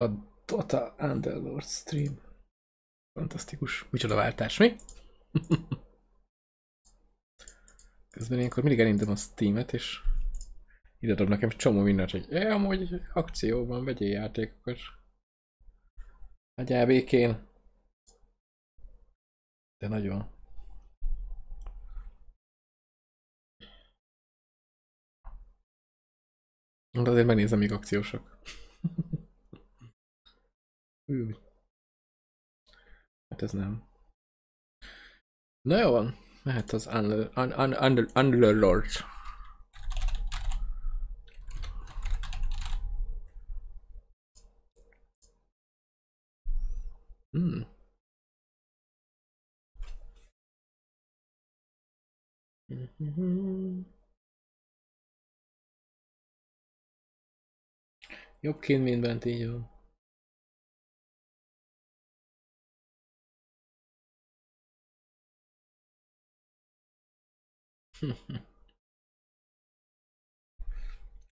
A Dota Underlord stream. Fantasztikus. Micsoda váltás, mi? Közben ilyenkor mindig elindítom a Steam-et, és ide dob nekem csomó mindent, hogy ja, amúgy akcióban vegyél játékokat. Hagyjál békén. De nagyon. De azért megnézem, még akciósok. Ű. Hát ez nem. Na jó van. Mehet az Underlord. Un, un, under, Underlord. Hmm. Jobb kint, mint bent, így van.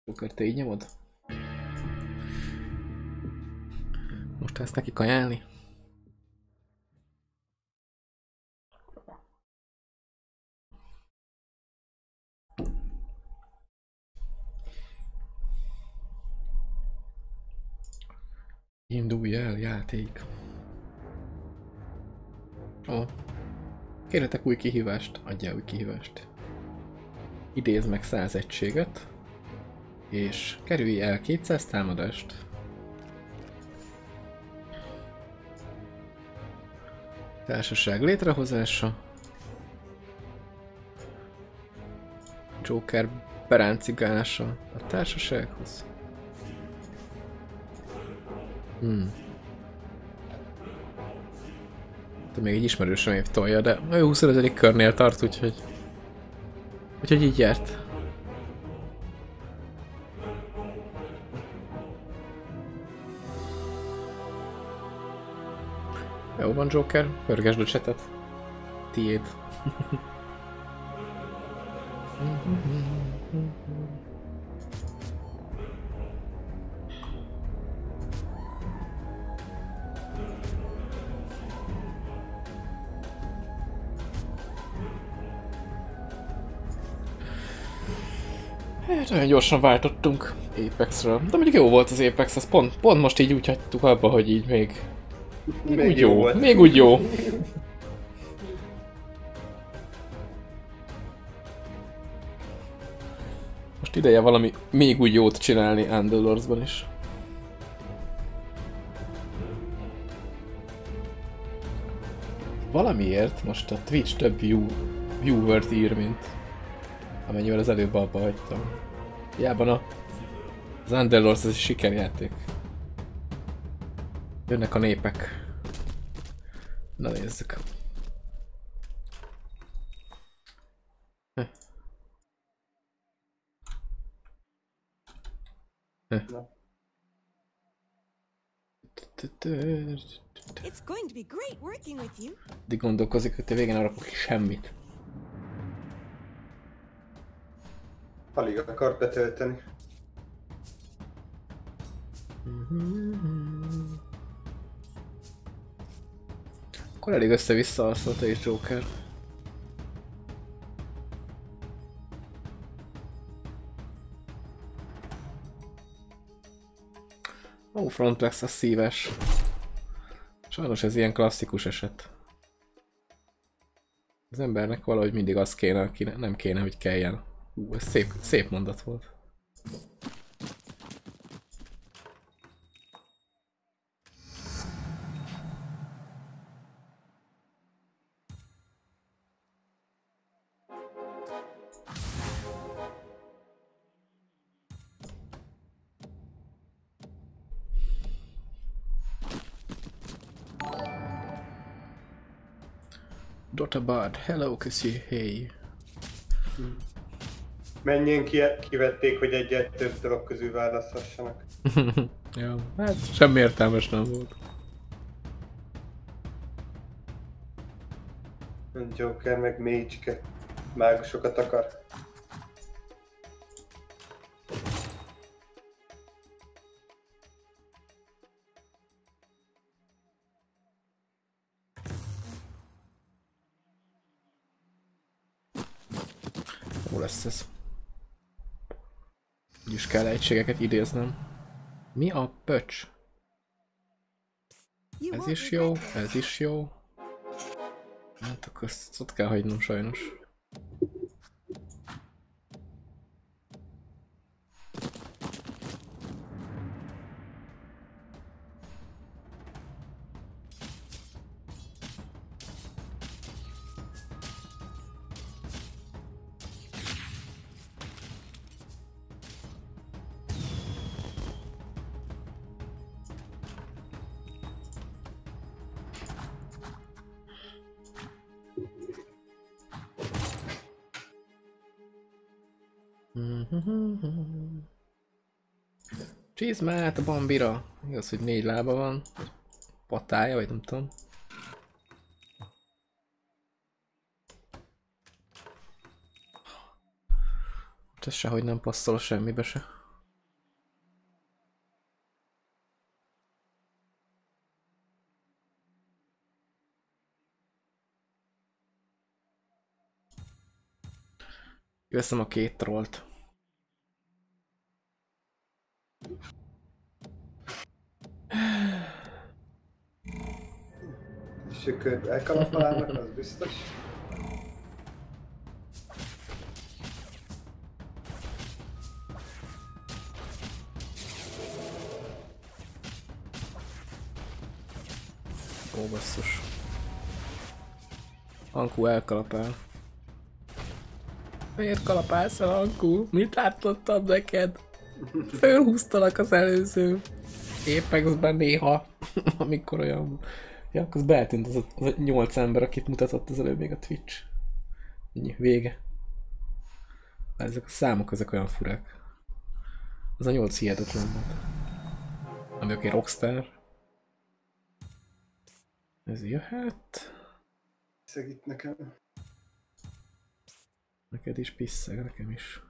Akkor te így nyomod? Most ezt neki kajálni? Indulj el, játék. Ó. Kérhetek új kihívást, adjál új kihívást. Idéz meg 100 egységet, és kerülj el 200 támadást. Társaság létrehozása. Joker beráncigálása a társasághoz. Hmm. De még egy ismerősöm épp tolja, de ő 25. körnél tart, úgyhogy... Úgyhogy így járt. Jó van Joker, pörgesd a csetet. Tiéd. olyan gyorsan váltottunk Apexről. De mondjuk jó volt az Apex, az pont, pont most így úgy hagytuk abba, hogy így még... Még úgy jó, volt. még úgy jó. Most ideje valami még úgy jót csinálni Underlordsban is. Valamiért most a Twitch több view, viewert ír, mint amennyivel az előbb abba hagytam. Hiában a, az Underlords az egy sikerjáték. Jönnek a népek. Na nézzük. Hm. Na. It's going to be great working with you. Addig gondolkozik, hogy te végén arra ki semmit. Alig akart betölteni. Akkor elég össze-vissza alszol te is Joker. Ó, Frontlex a szíves. Sajnos ez ilyen klasszikus eset. Az embernek valahogy mindig az kéne, aki ne- nem kéne, hogy kelljen. Ú, ez szép, szép mondat volt. Dotabad, hello, köszi, hey. Hmm. mennyien ki kivették, hogy egyet több dolog közül választhassanak. ja, hát semmi értelmes nem volt. Joker meg mage mágusokat akar. Jó lesz ez. Egységeket idéznem. Mi a pöcs? Ez is jó, ez is jó. Hát akkor ezt ott kell hagynom sajnos. Csizmát a bambira. Igaz, hogy négy lába van. Patája, vagy nem tudom. Most ez sehogy nem passzol semmibe se. Veszem a két trollt. És ők elkalapálnak, az biztos. Ó, basszus. Ankú elkalapál. Miért kalapálsz el, Ankú? Mit látottam neked? Fölhúztalak az előző Apexben néha, amikor olyan... Ja, akkor az beltűnt az a, az a nyolc ember, akit mutatott az előbb még a Twitch. Ennyi, vége. Már ezek a számok, ezek olyan furák. Az a nyolc hihetetlen volt. Ami oké, Rockstar. Ez jöhet. Segít nekem. Neked is pisszeg, nekem is.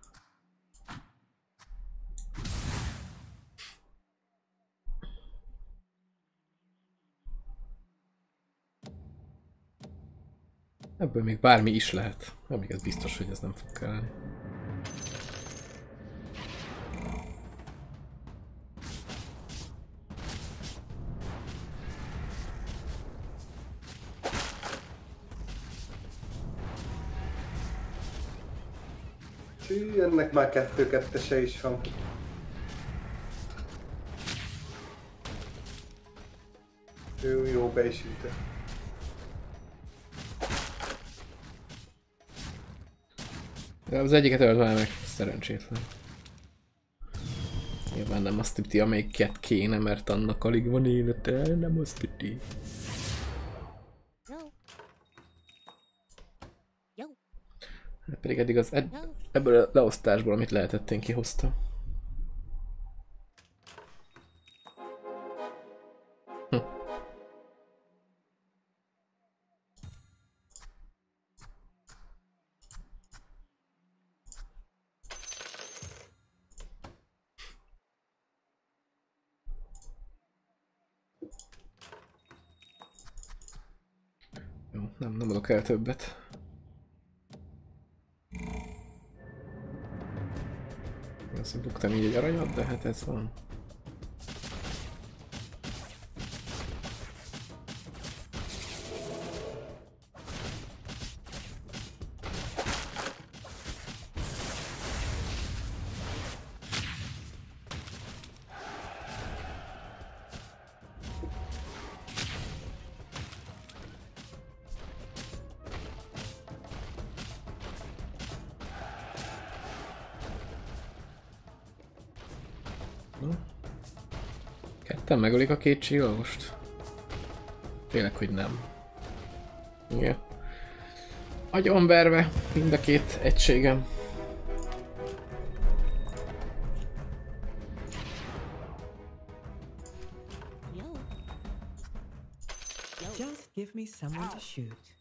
Ebből még bármi is lehet. Amíg ez biztos, hogy ez nem fog kelleni. Hű, ennek már kettő-kettese is van. Ő jó be is ütött. De az egyiket ölt már meg, szerencsétlen. Nyilván nem azt üti, amelyiket kéne, mert annak alig van élete, nem azt üti. Pedig eddig az ed- ebből a leosztásból, amit lehetett, én kihoztam. El többet. Azt buktam így egy aranyat, de hát ez van. Megölik a két csillagost? Tényleg, hogy nem. Igen. Agyonverve mind a két egységem. Just give me someone to shoot.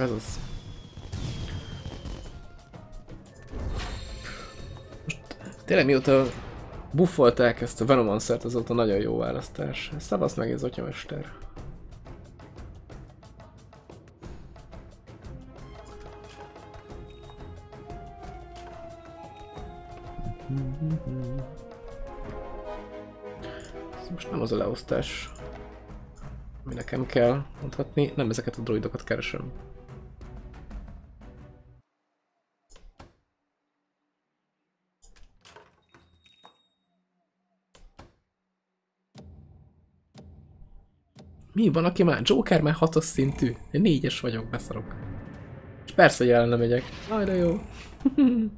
Ez az. Most tényleg mióta buffolt elkezdte Venomancert, azóta nagyon jó választás. Szavasz meg ez atyamester. Ez most nem az a leosztás, ami nekem kell mondhatni, nem ezeket a droidokat keresem. Mi van, aki már Joker már hatos szintű? Én négyes vagyok, beszarok. És persze, hogy ellene megyek. Aj, de jó.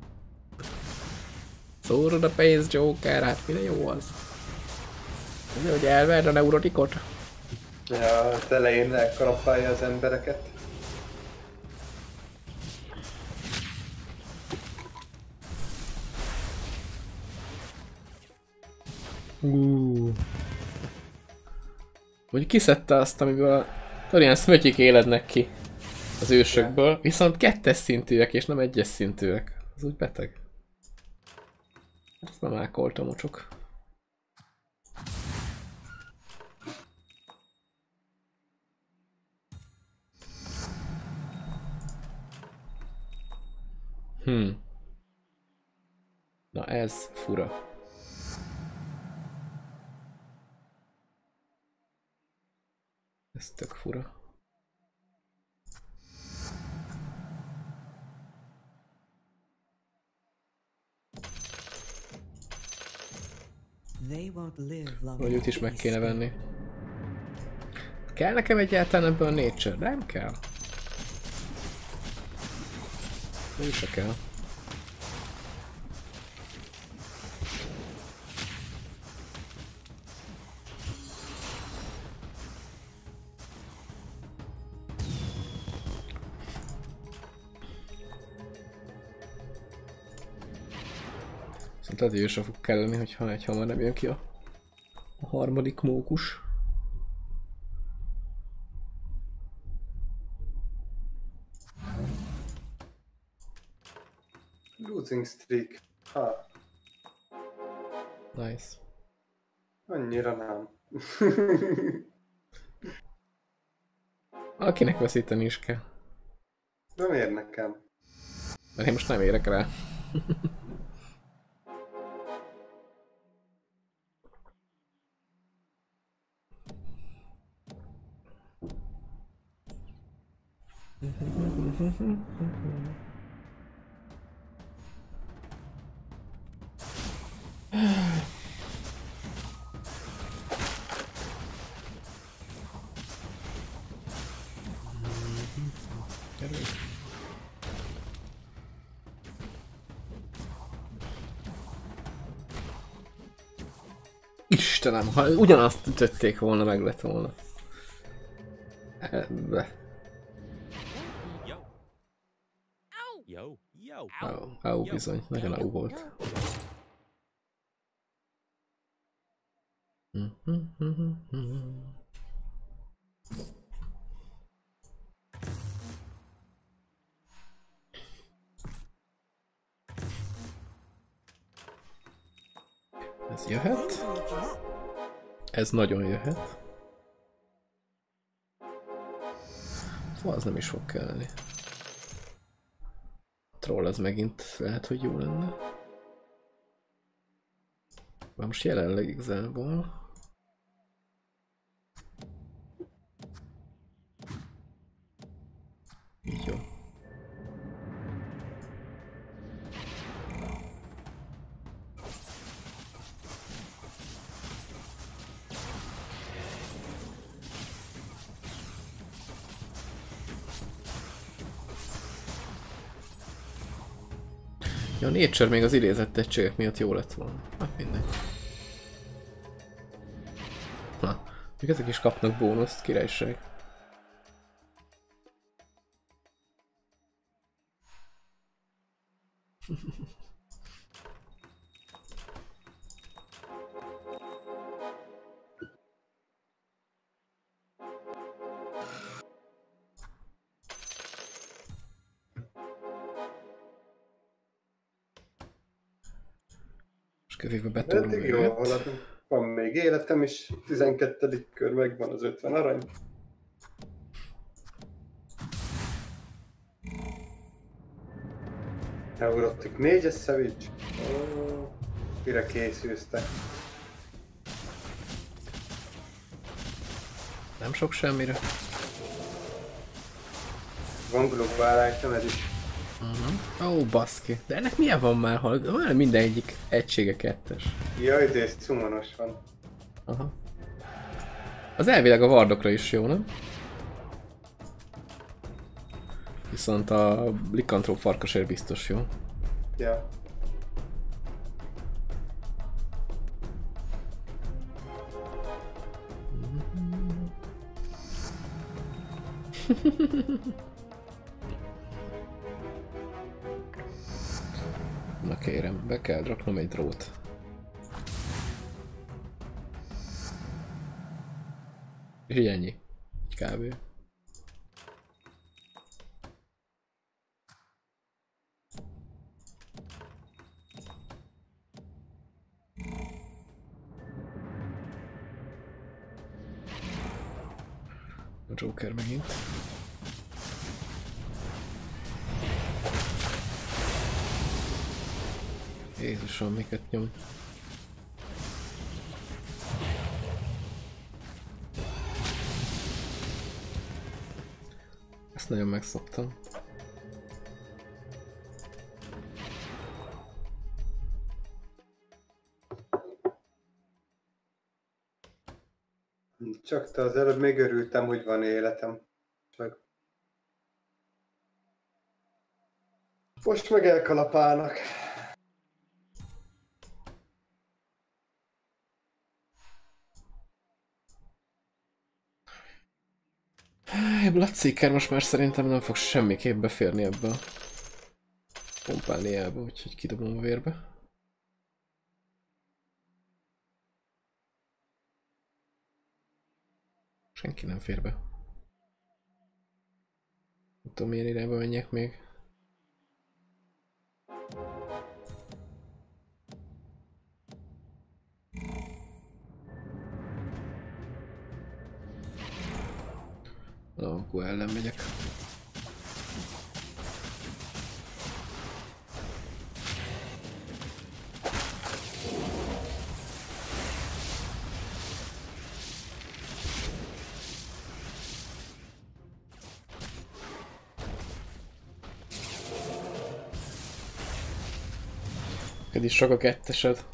Szórod a pénz, Joker, hát mire jó az? Ez, hogy elverd a neurotikot? Ja, az elején elkarapálja az embereket. Uh. Hogy kiszedte azt, amiből ilyen szmötyik élednek ki az ősökből, viszont kettes szintűek és nem egyes szintűek. Az úgy beteg. Ezt nem ákoltam, mocsok. Hmm. Na ez fura. Ez tök fura. Vagy őt is meg kéne venni. Kell nekem egyáltalán ebből a nature? Nem kell. Ő se kell. Ő sem fog kelleni, hogyha egy hamar nem jön ki a, a harmadik mókus. Losing streak. Ha, Nice. annyira nem. Akinek veszíteni is kell. De miért nekem? Mert én most nem érek rá. Istenem, ha ugyanazt ütötték volna, meg lett volna. Ebbe. Yo, yo. Au, au bizony, nagyon au volt. Ez jöhet. Ez nagyon jöhet. Szóval az nem is fog kelleni. Troll az megint lehet, hogy jó lenne. Már most jelenleg igazából. Nature még az idézett egységek miatt jó lett volna. Hát mindegy. Na, még ezek is kapnak bónuszt, királyság. Életem is, 12. kör megvan az 50 arany. Neurotic 4-es Savage. Ó, Mire készülsz te? Nem sok semmire. Van globál item, ez is. Ó, oh, baszki. De ennek milyen van már? Van minden egyik egysége kettes. Jaj, de ez szumonos van. Aha. Az elvileg a vardokra is jó, nem? Viszont a likantróp farkasért biztos jó. Ja. Na kérem, be kell raknom egy drót. És így ennyi. Kb. A Joker megint. Jézusom, miket nyom. Nagyon megszoktam. Csak te az előbb még örültem, hogy van életem. Csak... Most meg elkalapálnak. Bloodseeker most már szerintem nem fog semmiképp beférni ebbe a pompániába, úgyhogy kidobom a vérbe. Senki nem fér be. Nem tudom milyen irányba menjek még. Na, akkor ellen megyek. Neked is sok a kettesed.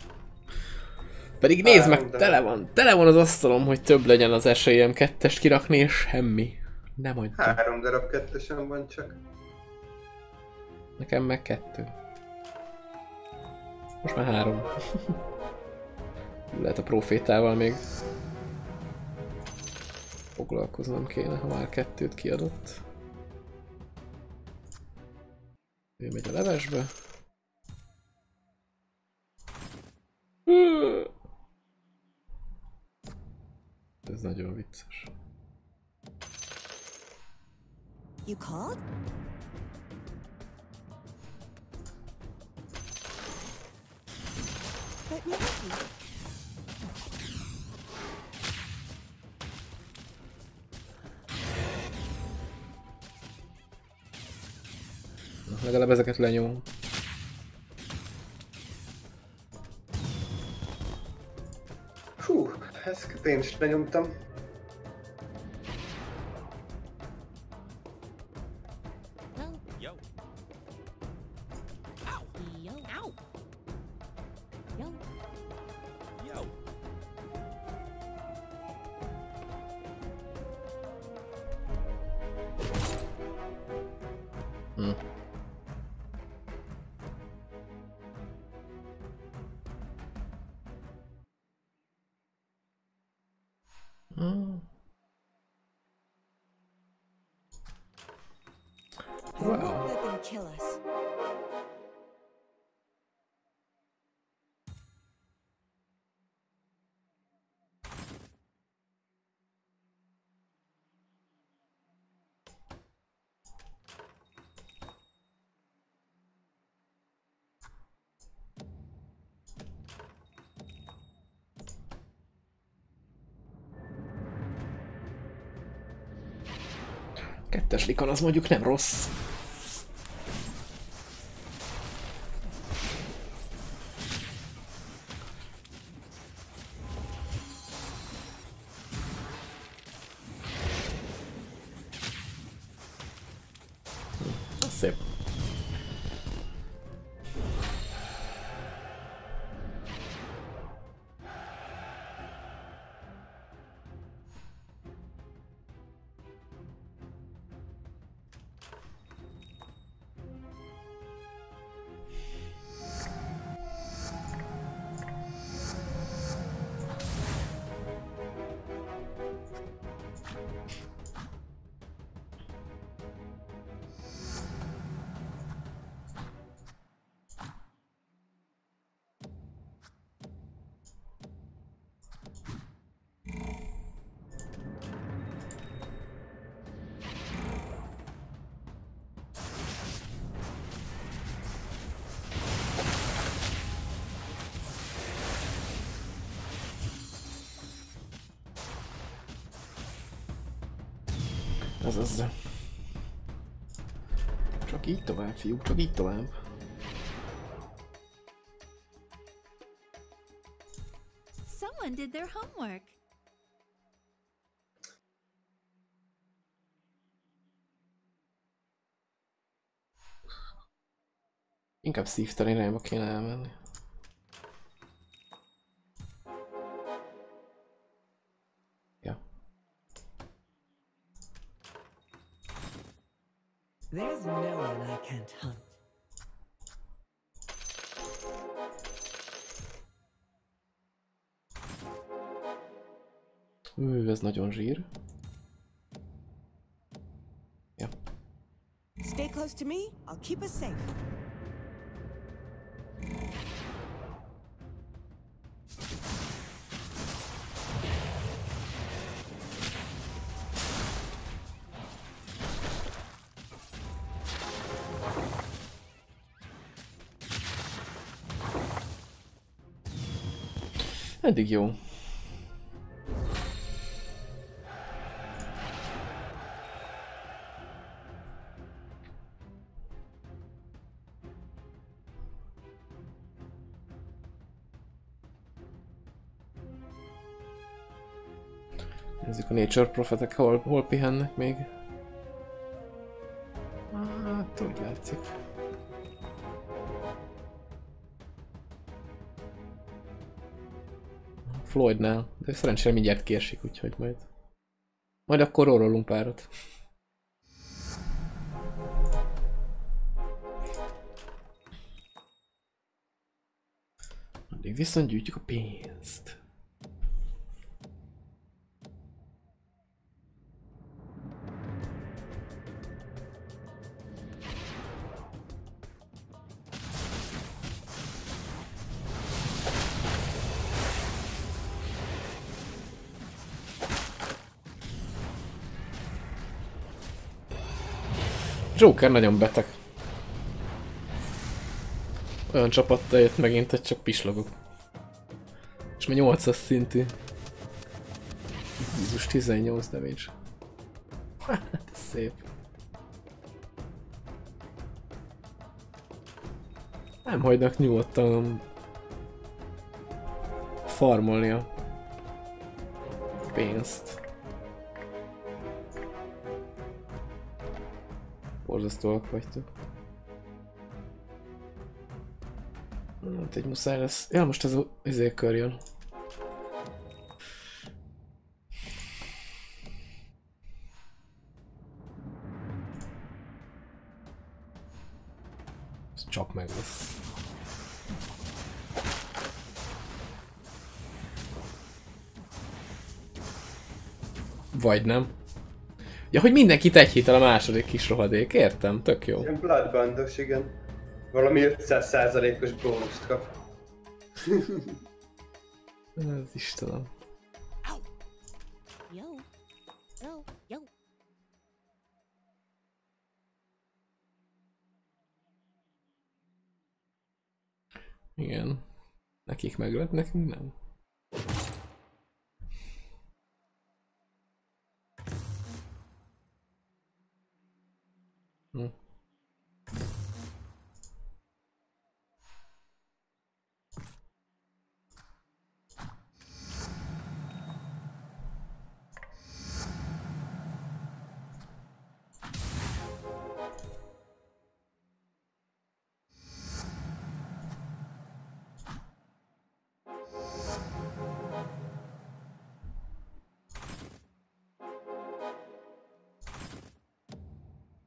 Pedig nézd meg, tele van, tele van az asztalom, hogy több legyen az esélyem kettest kirakni, és semmi. Nem adja. Három darab kettesen van csak. Nekem meg kettő. Most már három. Lehet a profétával még foglalkoznom kéne, ha már kettőt kiadott. Ő megy a levesbe. Ez nagyon vicces. You called? Let me help you. Na, legalább ezeket lenyomom. Hú, ezt én is lenyomtam. 2-es Likon az mondjuk nem rossz. Szép. Az. Csak így tovább, fiúk, csak így tovább. Someone did their homework. Inkább szívtelen irányba kéne elmenni. Nagyon zsír. Ja. Stay close to me, I'll keep us safe. Eddig jó. Nature Prophetek, hol, hol pihennek még. Hát, úgy látszik. Floydnál, de szerencsére mindjárt kiesik, úgyhogy majd... Majd akkor rólunk párat. Addig viszont gyűjtjük a pénzt. Joker nagyon beteg. Olyan csapattal jött megint, hogy csak pislogok. És már 8-as szintű. Jézus 18 damage. Hát, szép. Nem hagynak nyugodtan farmolni a pénzt. Borzasztóak vagytok. Hát egy muszáj lesz. Ja, most ez az izé. Ez csak meg lesz. Vagy nem. Ja, hogy mindenkit egy héttel a második kis rohadék, értem, tök jó. Ilyen bloodbandos, igen. Valami 500%-os bónuszt kap. Ez Istenem. Yo. Yo. Yo. Igen. Nekik meg lett, nekünk nem.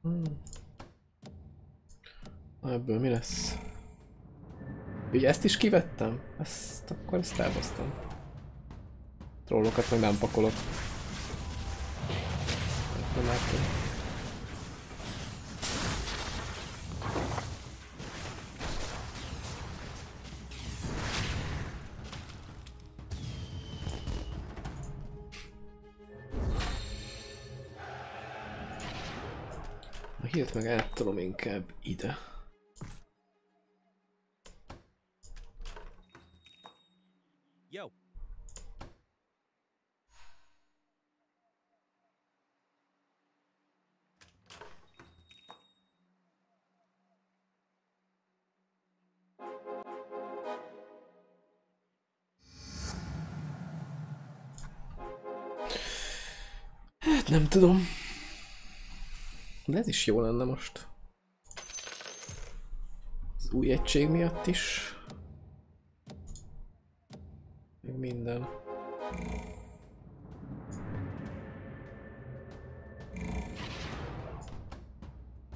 Hmm. Na, Ebből mi lesz? Ugye ezt is kivettem? Ezt akkor ezt elhoztam. Trollokat meg nem pakolok. Nem látom. Meg áttolom inkább ide. Is jó lenne most. Az új egység miatt is. Meg minden.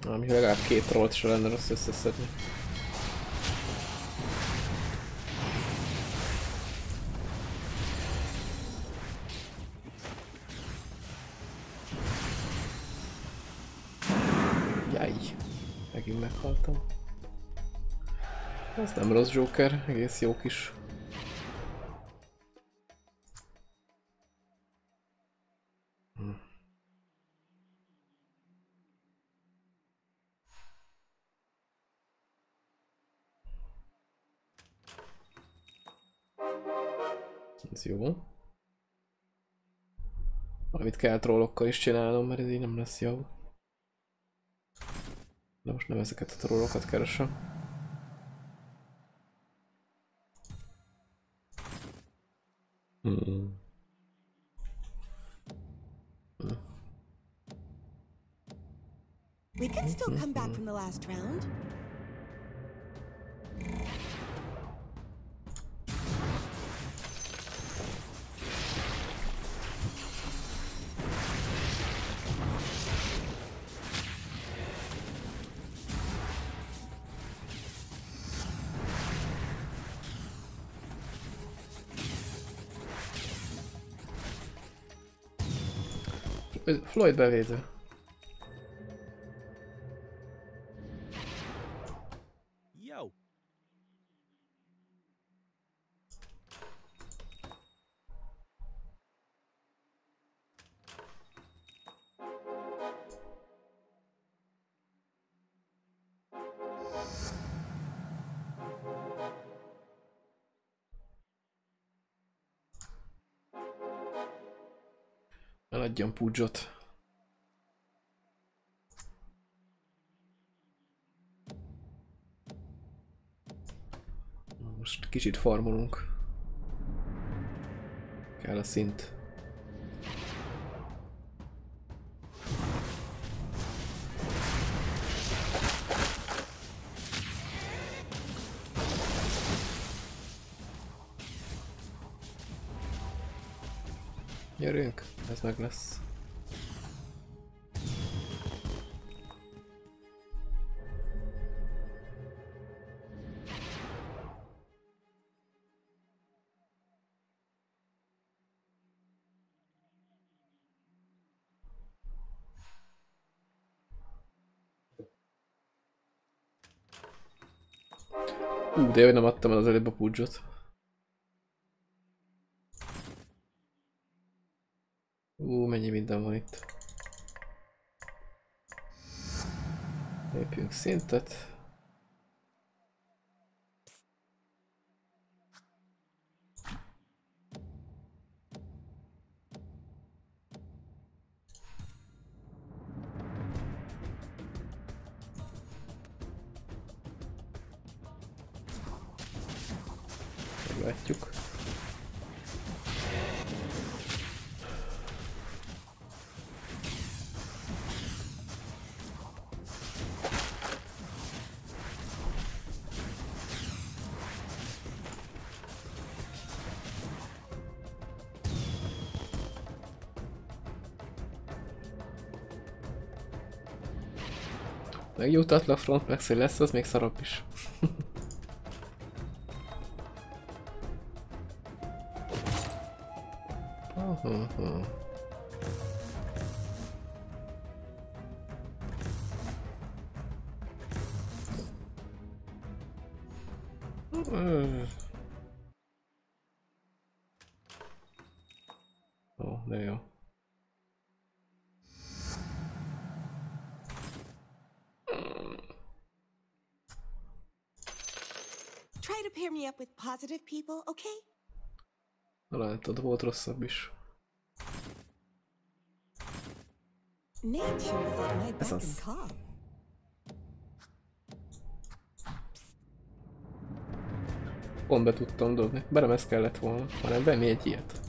Ami legalább két trollt se lenne rossz összeszedni. Nem rossz Joker, egész jó kis. Hm. Ez jó. Valamit kell trollokkal is csinálnom, mert ez így nem lesz jó. De most nem ezeket a trollokat keresem. Last round. Floyd bevédő. Eladjam Pudge-ot. Most kicsit farmolunk. Kell a szint. Meg lesz. Ú, de jó, hogy nem adtam el az előbb a pudge-ot. intet. Megjutatlan frontmax, lesz, az még szarabb is. Aha. Öh. Ó, de jó. Try to pair me up with positive people, okay? Látod, volt rosszabb is. Nature is at my beck and az. call. Pont be tudtam dobni. Bár nem ez kellett volna, hanem venni egy ilyet.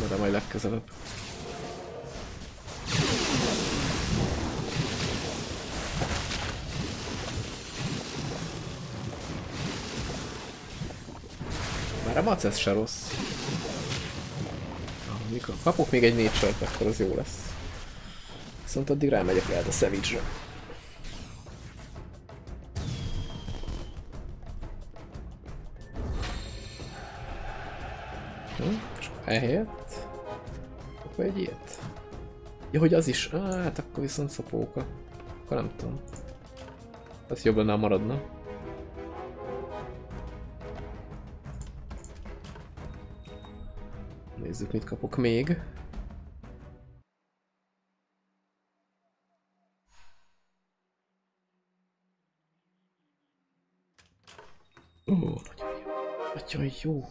Na de majd legközelebb. Már a macesz se rossz. Ah, Mikor kapok még egy négy sort, akkor az jó lesz. Viszont addig rámegyek lehet a Savage-re. Hm? Ehelyett? Akkor egy ilyet. Ja, hogy az is. Á, hát akkor viszont szopóka. Akkor nem tudom. Az jobb lenne, maradna. Nézzük, mit kapok még. Ó, nagyon jó. Nagyon jó.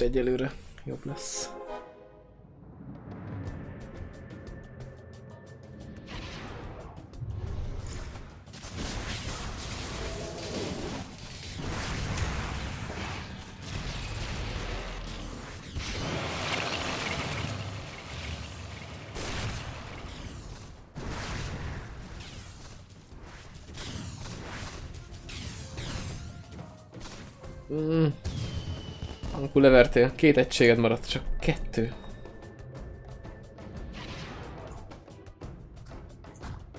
Most egyelőre jobb lesz. Akkor levertél. Két egységed maradt, csak kettő.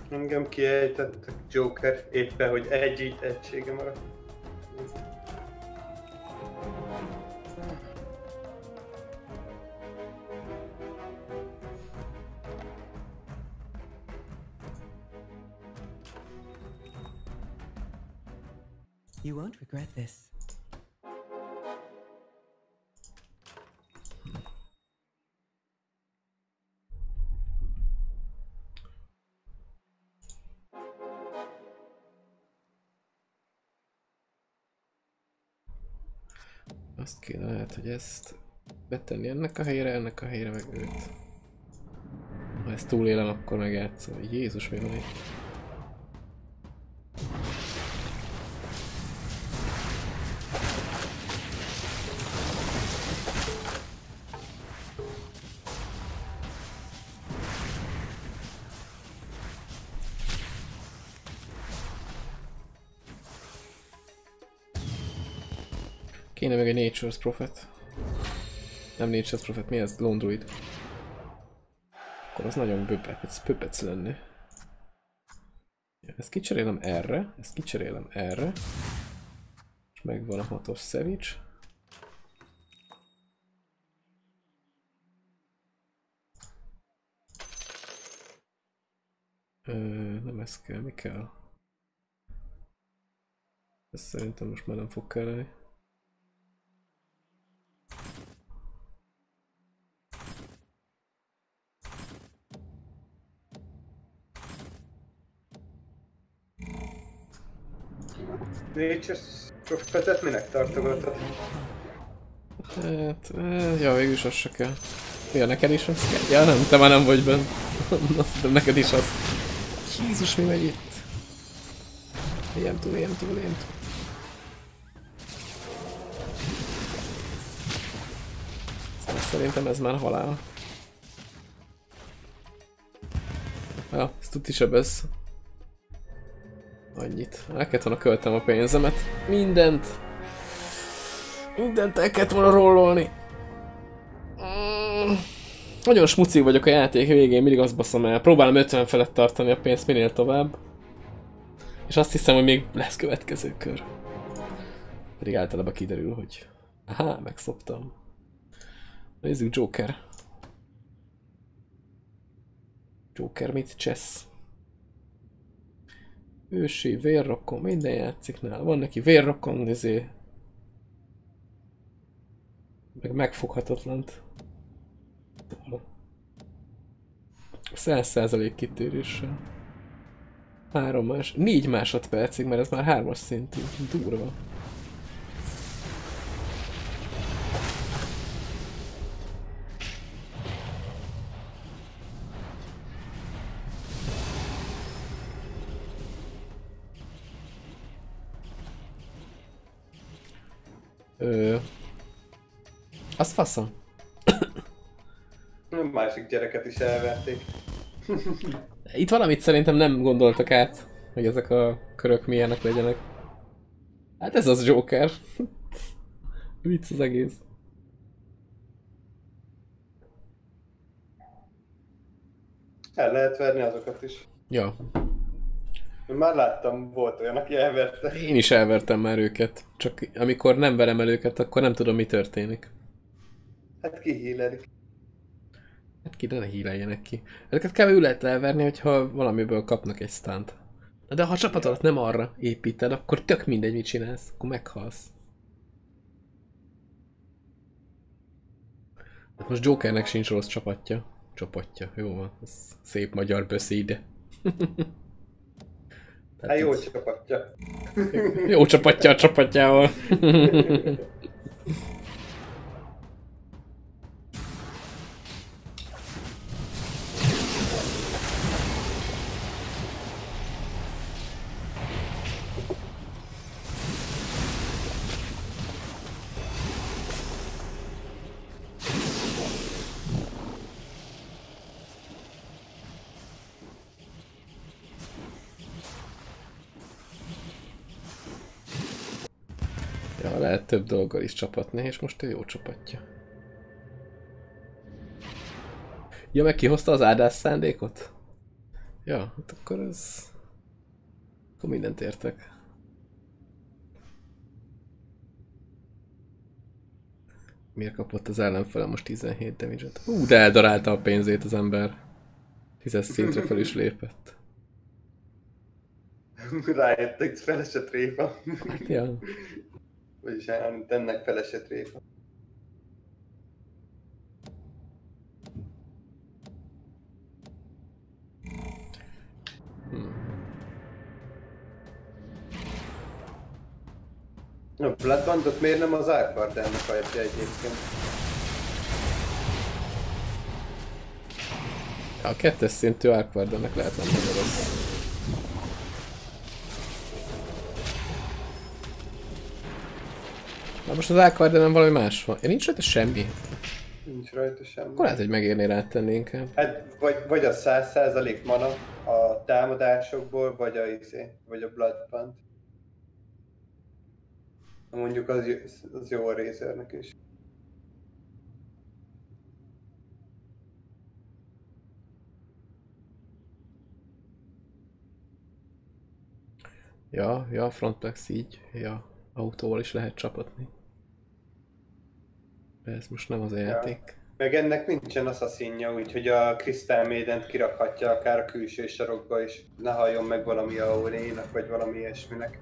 Engem kiejtettek Joker, éppen, hogy egy egysége maradt. Hogy ezt betenni ennek a helyre, ennek a helyre meg őt. Ha ezt túlélem, akkor megjátszom. Jézus, mi van itt? Egy Nature's Prophet. Nem Nature's Prophet, mi ez? Lone Druid. Akkor az nagyon pöpec, pöpec lenne. Ezt kicserélem erre, ezt kicserélem erre. És megvan a hatos. Ö, nem ez kell, mi kell? Ez szerintem most már nem fog kelleni. Nature's Prophet-et minek tartogatod? Hát, eh, ja, végül is az se kell. Mi a neked is az kell? Ja nem, te már nem vagy benne. Azt hiszem, neked is az. Jézus, mi megy itt? Ilyen túl, ilyen túl, ilyen túl. Szerintem ez már halál. Ja, ezt tuti sebez. Annyit. El kellett volna költem a pénzemet. Mindent. Mindent el kellett volna rollolni. Mm. Nagyon smucig vagyok a játék végén, mindig azt baszom el. Próbálom 50 felett tartani a pénzt minél tovább. És azt hiszem, hogy még lesz következő kör. Pedig általában kiderül, hogy... Aha, megszoptam. Nézzük Joker. Joker mit csesz? Ősi, vérrokon, minden játszik nála. Van neki vérrokon, izé... Meg megfoghatatlant. 100% kitéréssel. 3 más, 4 másodpercig, mert ez már 3-as szintű. Durva. Az faszom. A másik gyereket is elverték. Itt valamit szerintem nem gondoltak át, hogy ezek a körök milyenek legyenek. Hát ez az Joker. Vicc az egész. El lehet verni azokat is. Ja, Én már láttam, volt olyan, aki elverte. én is elvertem már őket. Csak amikor nem verem el őket, akkor nem tudom mi történik. Hát kihílelik. Hát ki, de ne híleljenek ki. Ezeket kb. úgy lehet elverni, hogyha valamiből kapnak egy stunt. De ha a csapatodat nem arra építed, akkor tök mindegy, mit csinálsz, akkor meghalsz. Hát most Jokernek sincs rossz csapatja. Csapatja, jó van, ez szép magyar beszéde. Hát jó csapatja. Jó csapatja a csapatjával. több dolggal is csapatni, és most ő jó csapatja. Ja, meg kihozta az áldás szándékot? Ja, hát akkor ez... Akkor mindent értek. Miért kapott az ellenfele most 17 damage-et? Ú, de eldarálta a pénzét az ember. 10 szintre fel is lépett. Rájöttek, felesett tréfa. Hát, ja. Vagyis hát ennek felesett tréfa. A Bloodbandot miért nem az Arcard ennek adja egyébként? A kettes szintű Arquardennek lehet nem nagyon rossz. Na most az Arquardenen valami más van. Ja, nincs rajta semmi. Nincs rajta semmi. Akkor lehet, hogy megérné rátenni inkább. Hát vagy, vagy a 100% mana a támadásokból, vagy a, izé, vagy a Bloodband. Mondjuk az, az jó a Razernek is. Ja, ja, frontplex így. Ja, autóval is lehet csapatni. De ez most nem az a játék. Meg ennek nincsen asszaszínja, úgyhogy a Crystal Maiden kirakhatja akár a külső sarokba is. Ne halljon meg valami aurénak, vagy valami ilyesminek.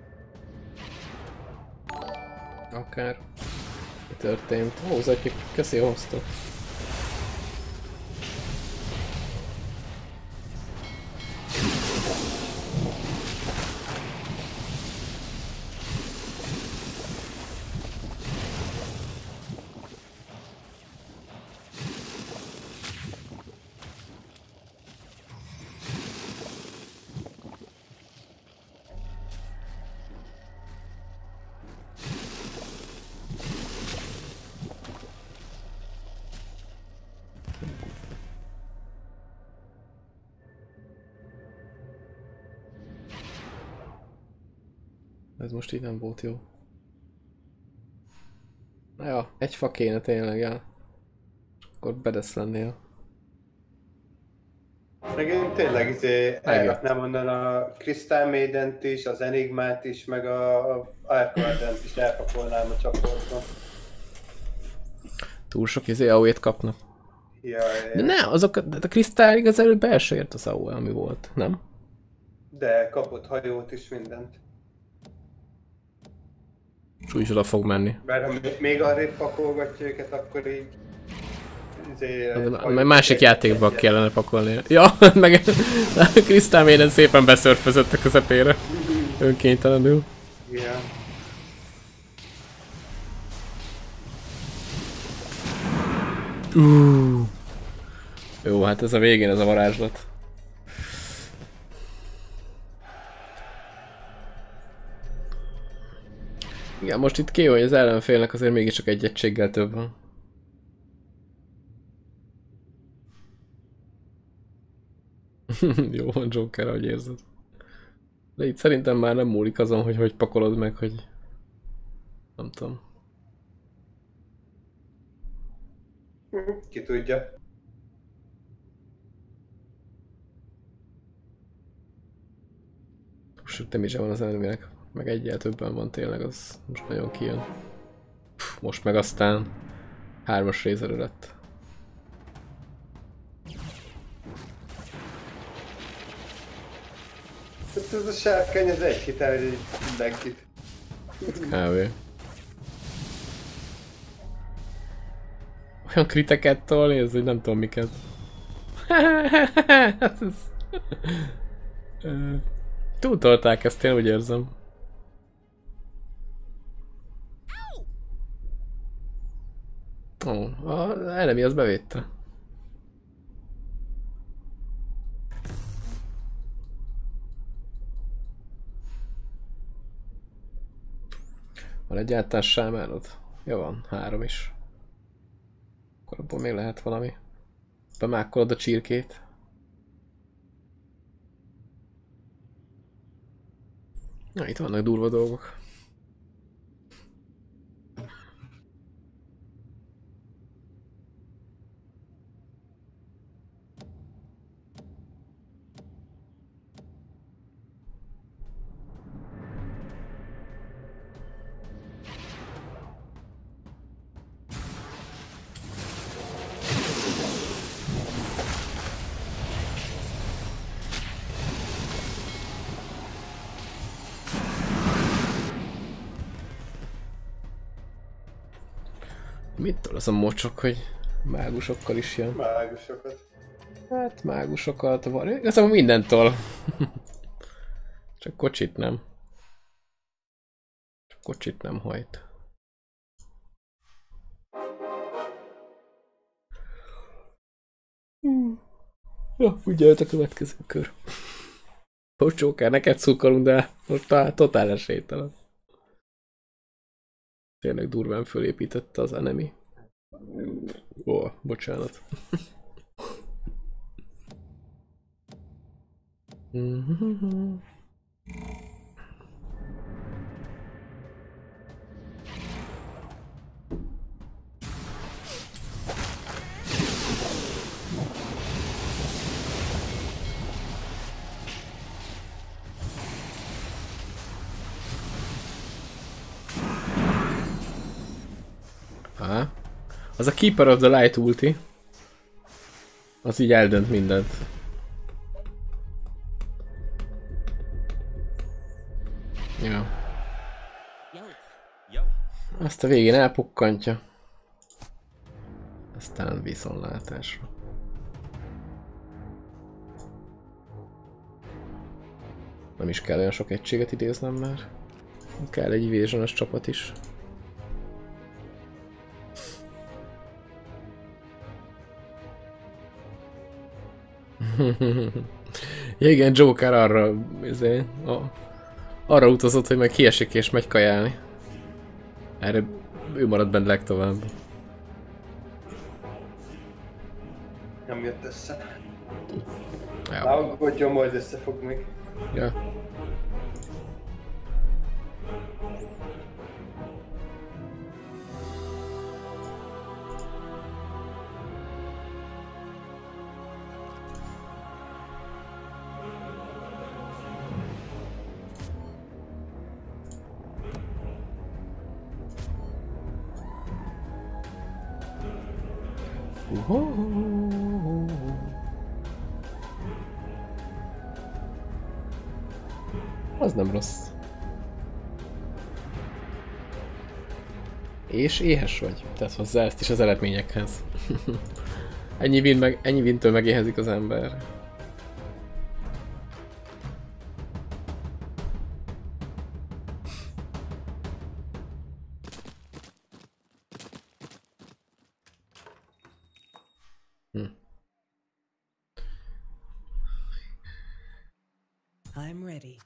Akár. Mi történt? Ó, Zatyi, köszi a hostot. Most így nem volt jó. Na ja, egy fa kéne tényleg, ja. Akkor bedesz lennél. Meg én tényleg izé elraknám onnan a Crystal maiden is, az Enigmát is, meg a Arcadent is elpakolnám a csoportba. Túl sok izé AOE-t kapnak. Jaj, De ne, azok, de a Krisztál igazából belsőért az AOE, ami volt, nem? de kapott hajót is, mindent. És úgyis oda fog menni. Mert ha még- arrébb pakolgatja őket, akkor így... Izé, a másik egy- játékba kellene pakolni. Ja, meg a Krisztál Maiden szépen beszörfözött a közepére. Önkénytelenül. Ja. Uh. Jó, hát ez a végén ez a varázslat. Igen, most itt ki, hogy az ellenfélnek azért mégiscsak egy egységgel több van. Jó van Joker, ahogy érzed. De itt szerintem már nem múlik azon, hogy hogy pakolod meg, hogy... Nem tudom. Ki tudja. Most nem is van az eneminek, meg egyel többen van tényleg, az most nagyon kijön. Pff, Most meg aztán hármas rézerő lett. Hát ez a sárkány, ez egy hit el, hogy mindenkit. Kb. Olyan kriteket tolni, ez hogy nem tudom miket. hát ez... Túltolták ezt, én úgy érzem. Ó, az enemy az bevédte. Van egyáltalán sámánod? Jó van, három is. Akkor abból még lehet valami. Bemákolod a csirkét. Na, itt vannak durva dolgok. Az a mocsok, hogy mágusokkal is jön? Mágusokat. Hát mágusokat van. Igazából mindentől. Csak kocsit nem. Csak kocsit nem hajt. Ja, ugye jött a következő kör. Most Joker, neked szurkolunk, de most tá- totál esélytelen. Tényleg durván fölépítette az enemy. Ó, bocsánat. Mhm. Az a Keeper of the Light ulti. Az így eldönt mindent. Ja. Azt a végén elpukkantja. Aztán viszontlátásra. Nem is kell olyan sok egységet idéznem már. Kell egy vision csapat is. Ja, igen, Joker arra, izé, a, arra utazott, hogy meg kiesik és megy kajálni. Erre ő marad bent legtovább. Nem jött össze. Ne Ja. aggódjon, majd össze fog még. ja. Nem rossz. És éhes vagy. Tesz hozzá ezt is az eredményekhez. ennyi, vin meg, ennyi vintől megéhezik az ember. I'm ready.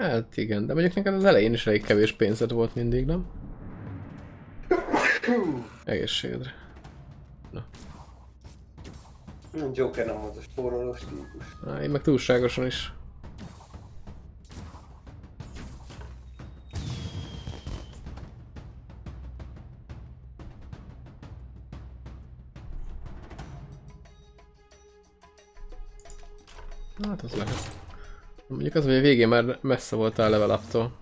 Hát igen, de mondjuk neked az elején is elég kevés pénzed volt mindig, nem? Egészségedre. Joker nem az a spórolós típus. Á, én meg túlságosan is. Mondjuk az, hogy a végén már messze voltál a level up-tól.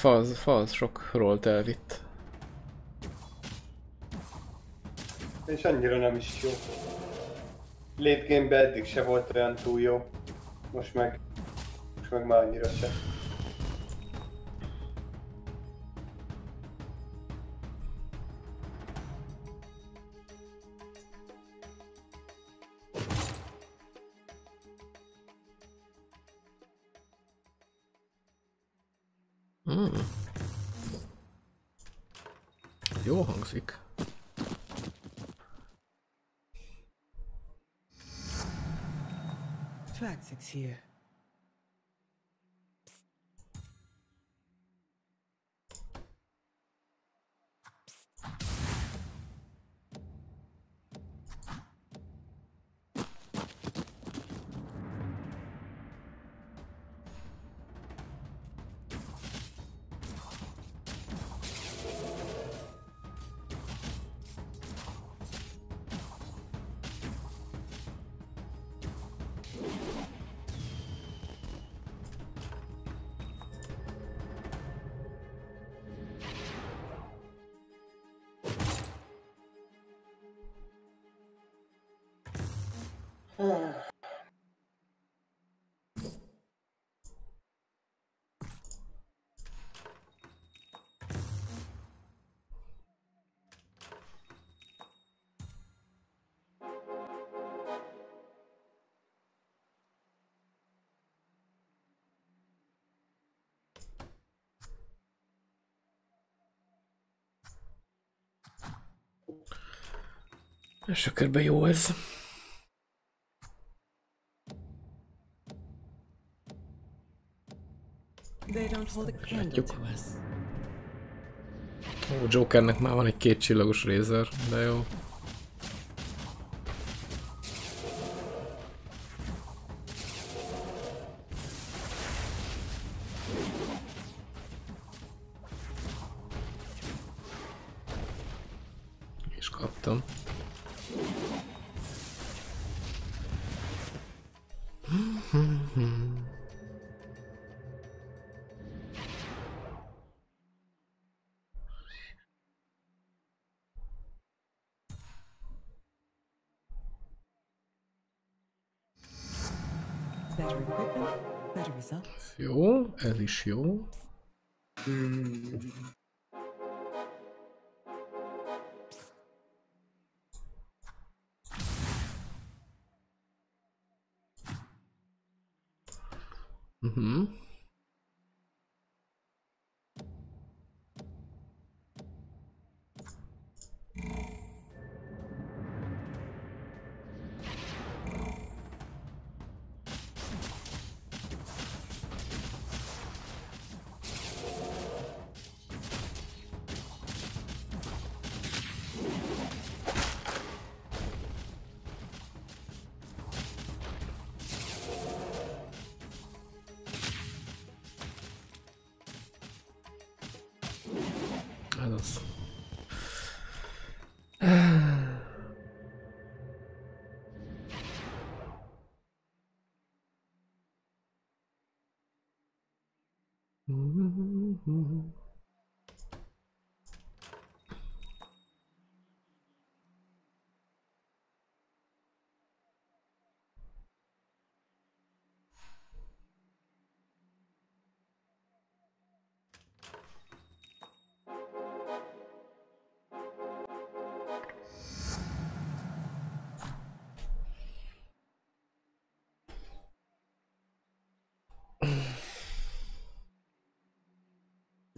Fa az, fa az sok rollt elvitt. És annyira nem is jó. Late game eddig se volt olyan túl jó. Most meg... Most meg már annyira se. Here. Első körben jó ez. Látjuk. Ó, Jokernek már van egy két csillagos Razer, de jó. Ez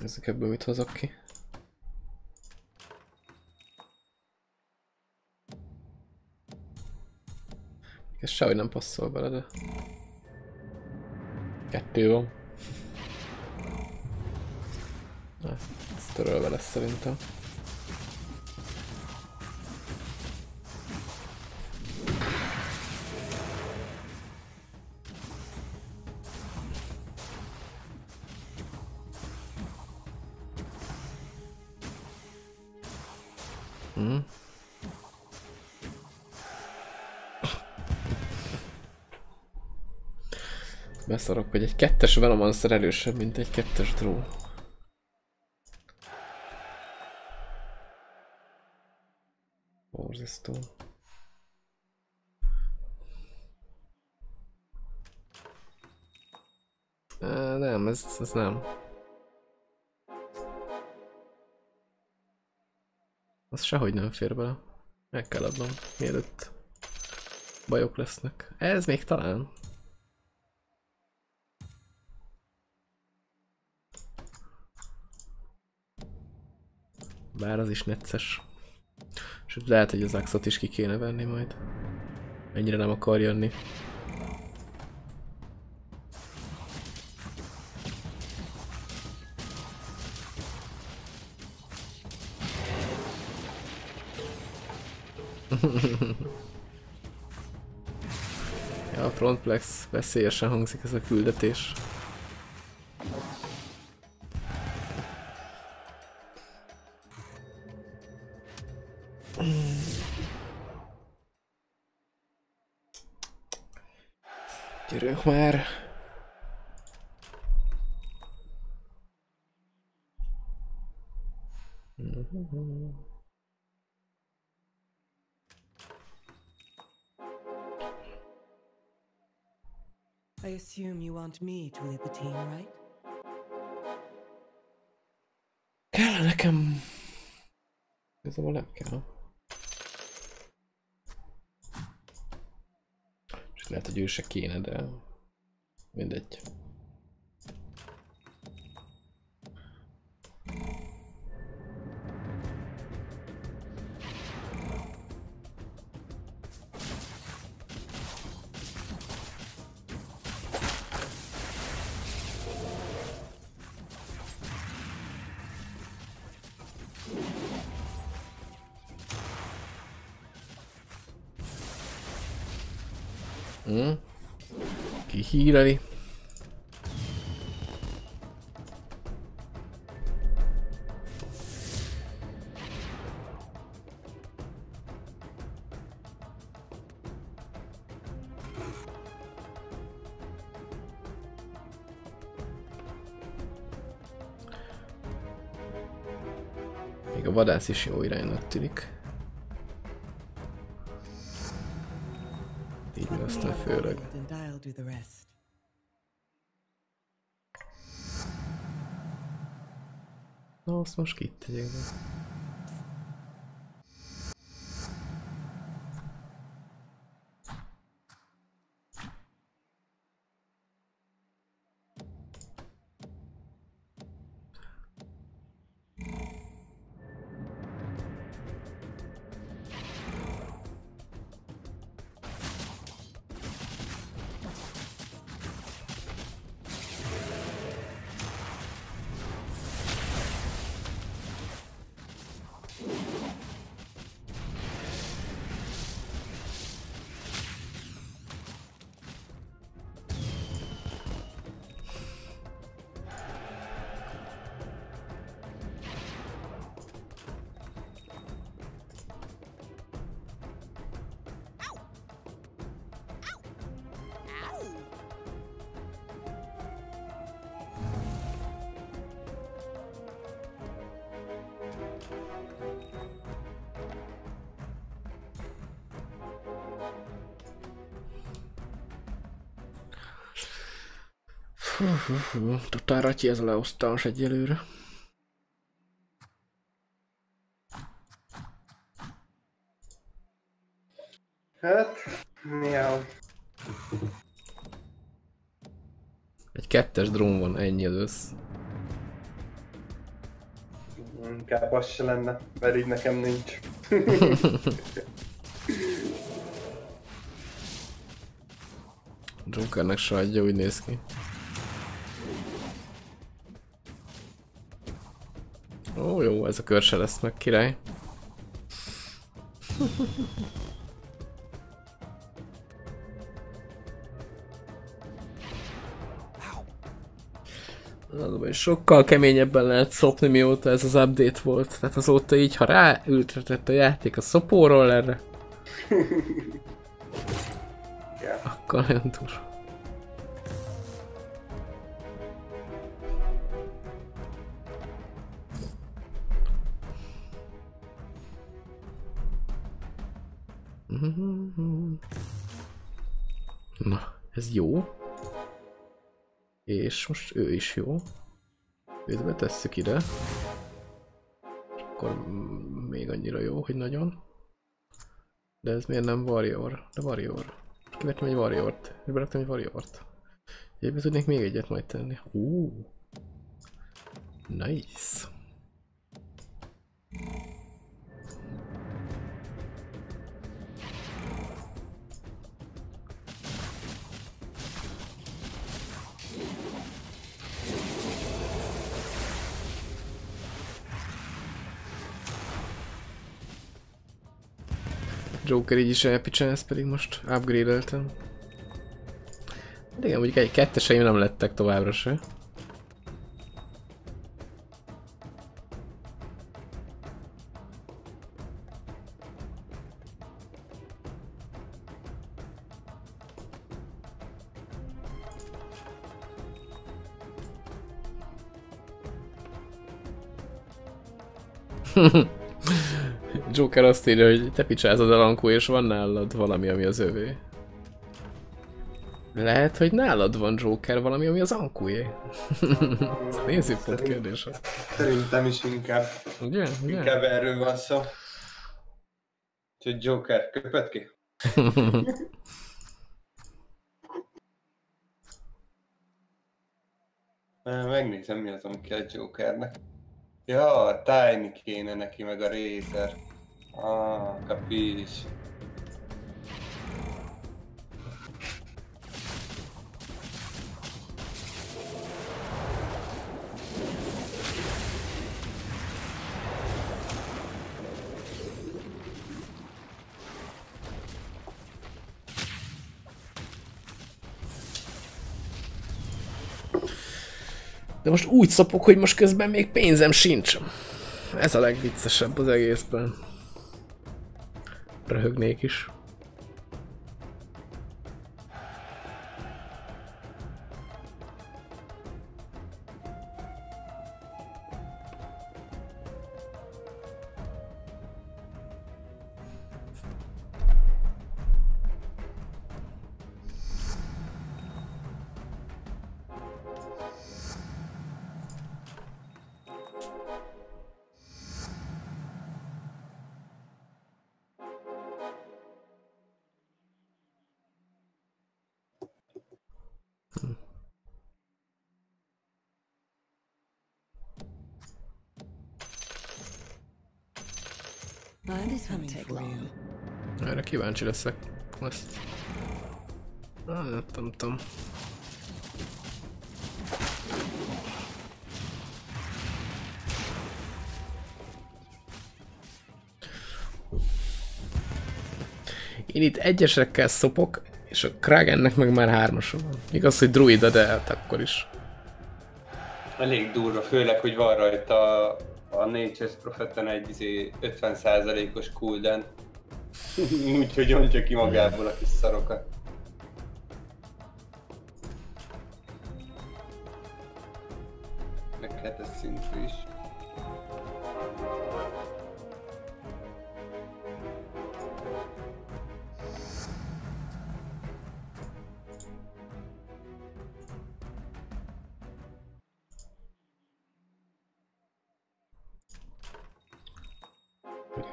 Ezek ebből mit hozok ki? Ez sehogy nem passzol bele, de... Kettő van. Na, ez törölve lesz szerintem. Beszarok, hogy egy kettes Venomancer erősebb, mint egy kettes Draw. Borzasztó. Nem, ez, ez nem. Az sehogy nem fér bele. Meg kell adnom, mielőtt bajok lesznek. Ez még talán. Bár az is necces. Sőt, lehet, hogy az axot is ki kéne venni majd. Ennyire nem akar jönni. ja, a frontplex veszélyesen hangzik ez a küldetés. Már! I assume you want me to lead the team, right? Kell nekem... Igazából nem kell. És lehet, hogy ő se kéne, de... Mindegy. Kihíreli. Még a vadász is jó iránynak tűnik. Így aztán főleg. osmušky. Totál Ratyi ez a leosztás egyelőre. Hát, miau. Egy kettes drón van, ennyi az össz. Inkább az se lenne, mert így nekem nincs. Jokernek se adja, úgy néz ki. Ó, jó, ez a kör se lesz meg király. Az is sokkal keményebben lehet szopni mióta ez az update volt. Tehát azóta így, ha ráültetett a játék a szopóról erre, akkor nagyon durva. Na, ez jó. És most ő is jó. Őt betesszük ide. Akkor mm, még annyira jó, hogy nagyon. De ez miért nem Warrior? De Warrior. Kivettem egy Warriort. És beraktam egy Warriort. Egyébként tudnék még egyet majd tenni. Uh. Nice. Joker így is elpicsen, ezt pedig most upgrade-eltem. De igen, mondjuk egy ketteseim nem lettek továbbra se. Joker azt írja, hogy te picsázod el Ankó, és van nálad valami, ami az övé. Lehet, hogy nálad van Joker valami, ami az Ankóé. Ez nézőpont kérdése. Szerintem is inkább, Ugye? Ugye? inkább erről van szó. Úgyhogy Joker, köpöd ki? Megnézem, mi az, ami kell Jokernek. Ja, a Tiny kéne neki, meg a Razer. Ah, kapis. De most úgy szopok, hogy most közben még pénzem sincs. Ez a legviccesebb az egészben. Röhögnék is. Kíváncsi leszek. Ezt... Ah, nem tudom. Én itt egyesekkel szopok, és a Kragennek meg már hármasa van. Igaz, hogy druida, de hát akkor is. Elég durva, főleg, hogy van rajta a Nature's Propheten egy izé 50%-os cooldown. Úgyhogy ontja ki magából a kis szarokat. Meg hát hetes szintű is.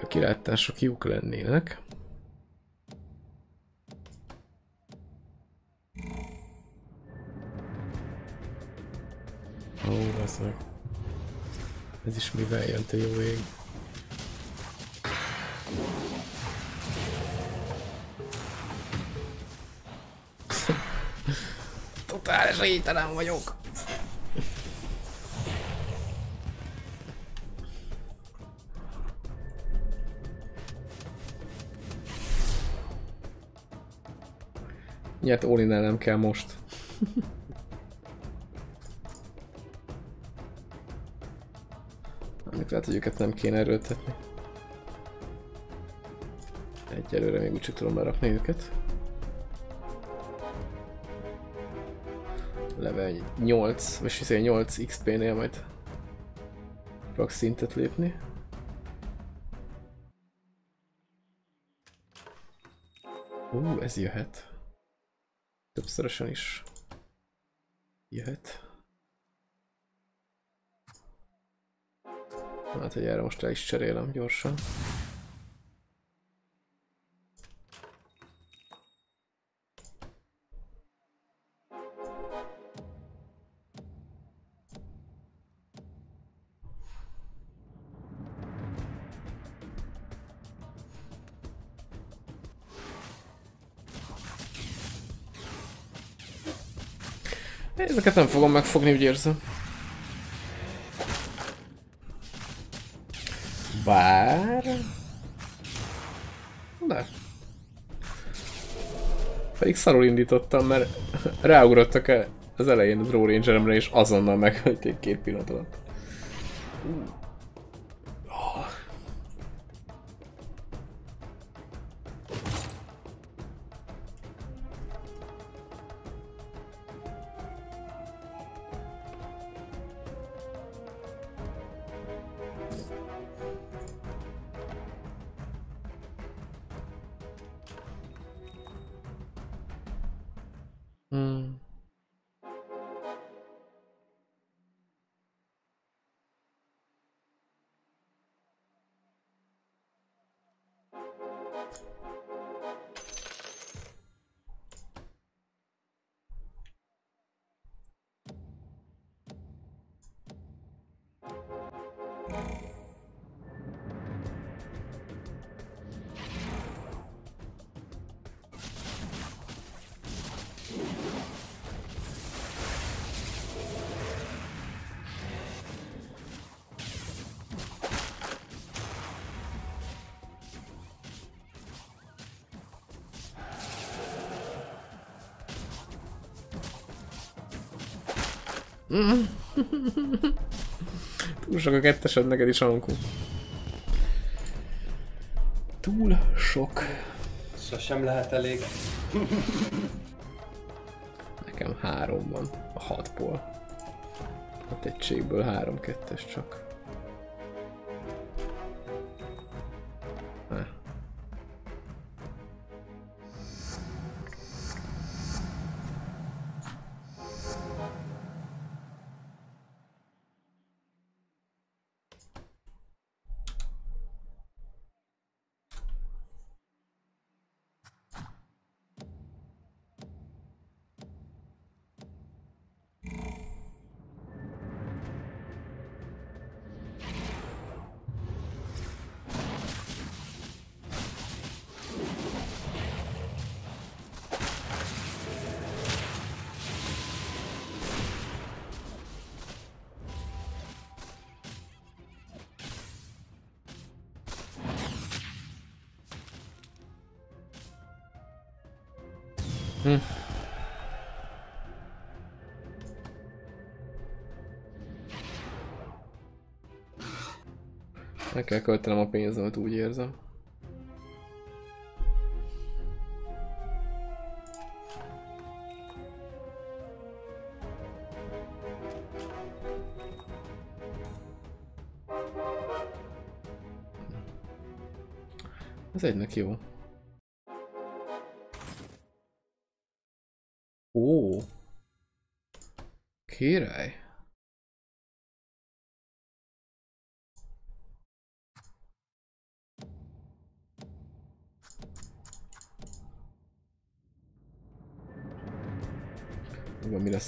kilátások jók lennének. Ó, ez meg. Ez is mivel jön, te jó ég. Totális ételem vagyok. Nyert Olinál nem kell most. Amik lehet, hogy őket nem kéne erőltetni. Egyelőre még úgyse tudom lerakni őket. Level 8, vagy hiszen 8 XP-nél majd fogok szintet lépni. Ú, ez jöhet. Többszörösen is jöhet. Hát, hogy erre most el is cserélem gyorsan. Ezeket nem fogom megfogni, úgy érzem. Bár... De. Pedig szarul indítottam, mert ráugrottak el az elején a Draw Rangeremre, és azonnal megölték két pillanat alatt. Sok a kettesed neked is, Ankú. Túl sok. Sosem lehet elég. Nekem három van a hatból. A egységből három kettes csak. Kell költenem a pénzemet, úgy érzem. Ez egynek jó. Ó. Király.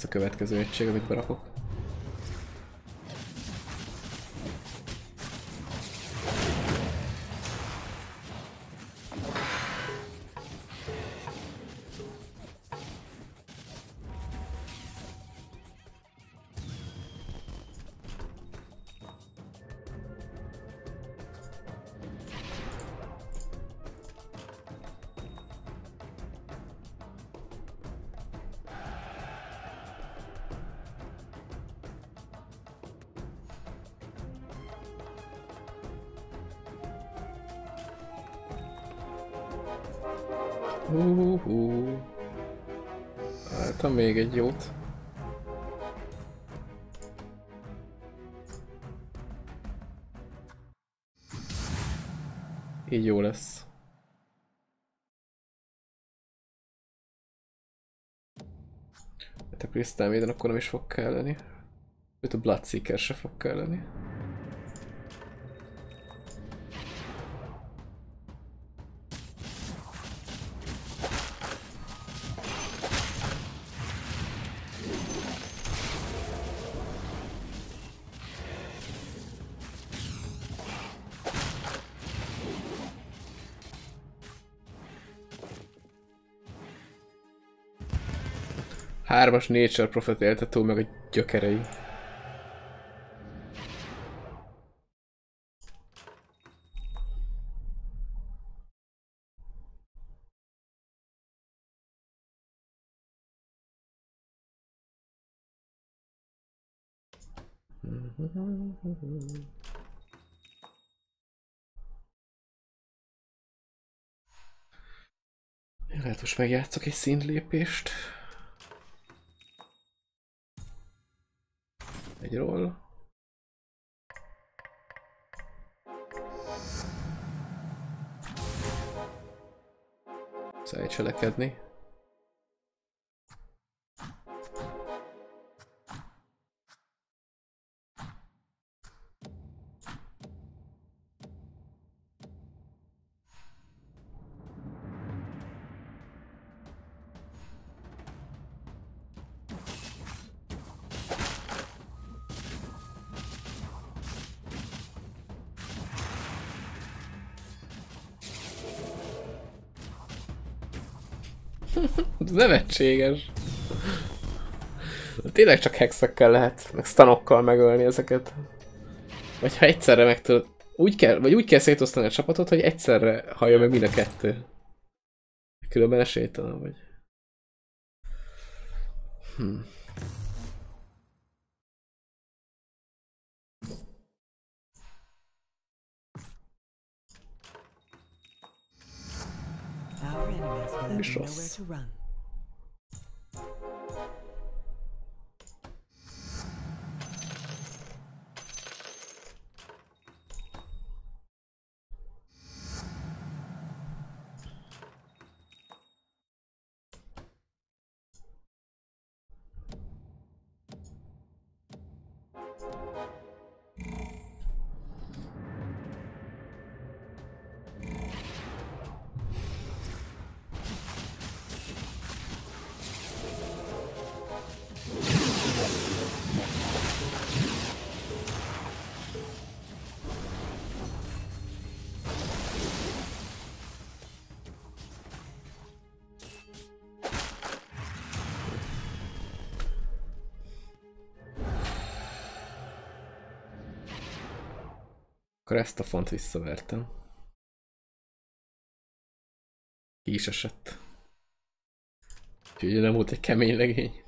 Lesz a következő egység, amit berakok. Hú, hú. Még egy jót. Így jó lesz. Hát a Crystal Maiden akkor nem is fog kelleni. Őt a Bloodseeker se fog kelleni. Hármas Nature Prophet élte túl meg a gyökerei. Lehet most megjátszok egy szintlépést. Egy roll. Muszáj cselekedni. Nevetséges. Tényleg csak hexekkel lehet, meg stanokkal megölni ezeket. Vagy ha egyszerre meg tudod... Úgy kell, vagy úgy kell szétosztani a csapatot, hogy egyszerre hallja meg mind a kettő. Különben esélytelen vagy. Hm. Our enemies will rossz. to run. Akkor ezt a font visszavertem. Ki is esett. Úgyhogy nem volt egy kemény legény.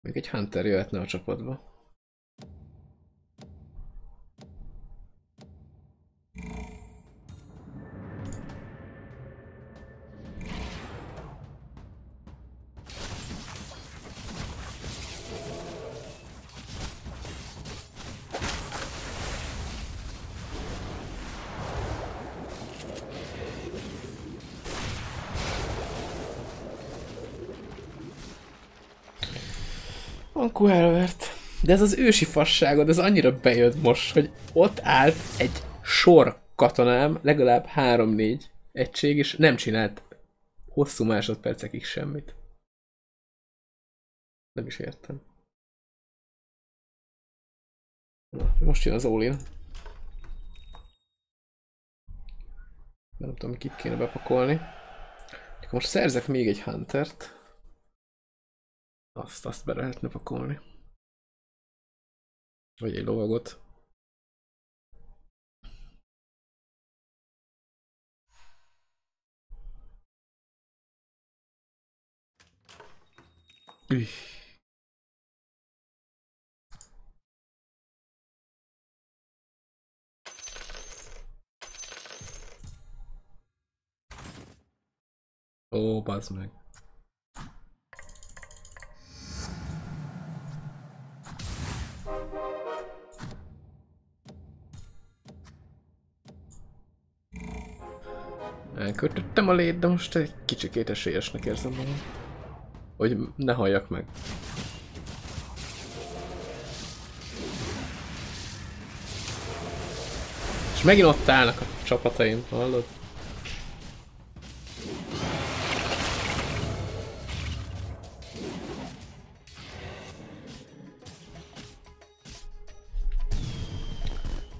Még egy Hunter jöhetne a csapatba. De ez az ősi fasságod, ez annyira bejött most, hogy ott állt egy sor katonám, legalább 3-4 egység, és nem csinált hosszú másodpercekig semmit. Nem is értem. Na, most jön az all Nem tudom, kit kéne bepakolni. Most szerzek még egy Huntert. Azt, azt be lehetne pakolni. Vagy egy lovagot. Üh. Ó, bazd meg. Elkötöttem a lét, de most egy kicsikét esélyesnek érzem magam. Hogy ne halljak meg. És megint ott állnak a csapataim, hallod?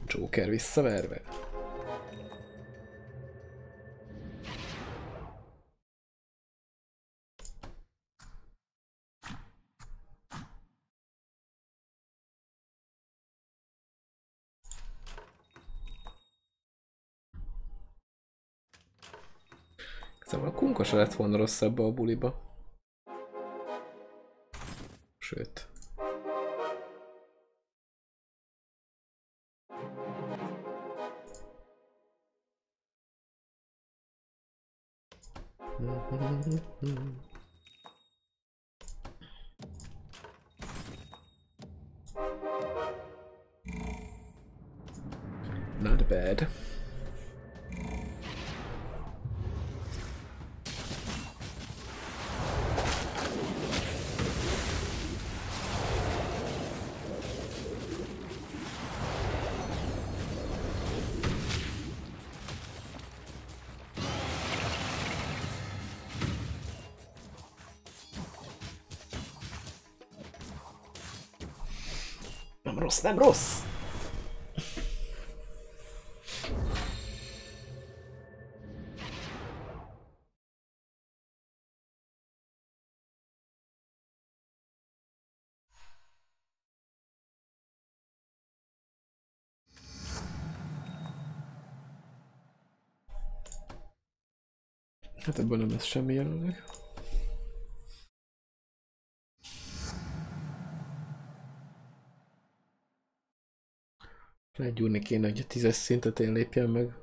Joker visszaverve. Se lett volna rossz ebbe a buliba. Sőt. Not Nem rossz, nem rossz! Hát ebből nem lesz semmi jelenleg. Legyúrni kéne, hogy a tízes szintet én lépjem meg.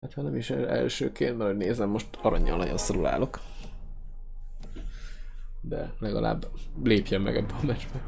Hát ha nem is el- elsőként, mert nézem, most aranyjal nagyon szorul állok. De legalább lépjen meg ebbe a meccsbe.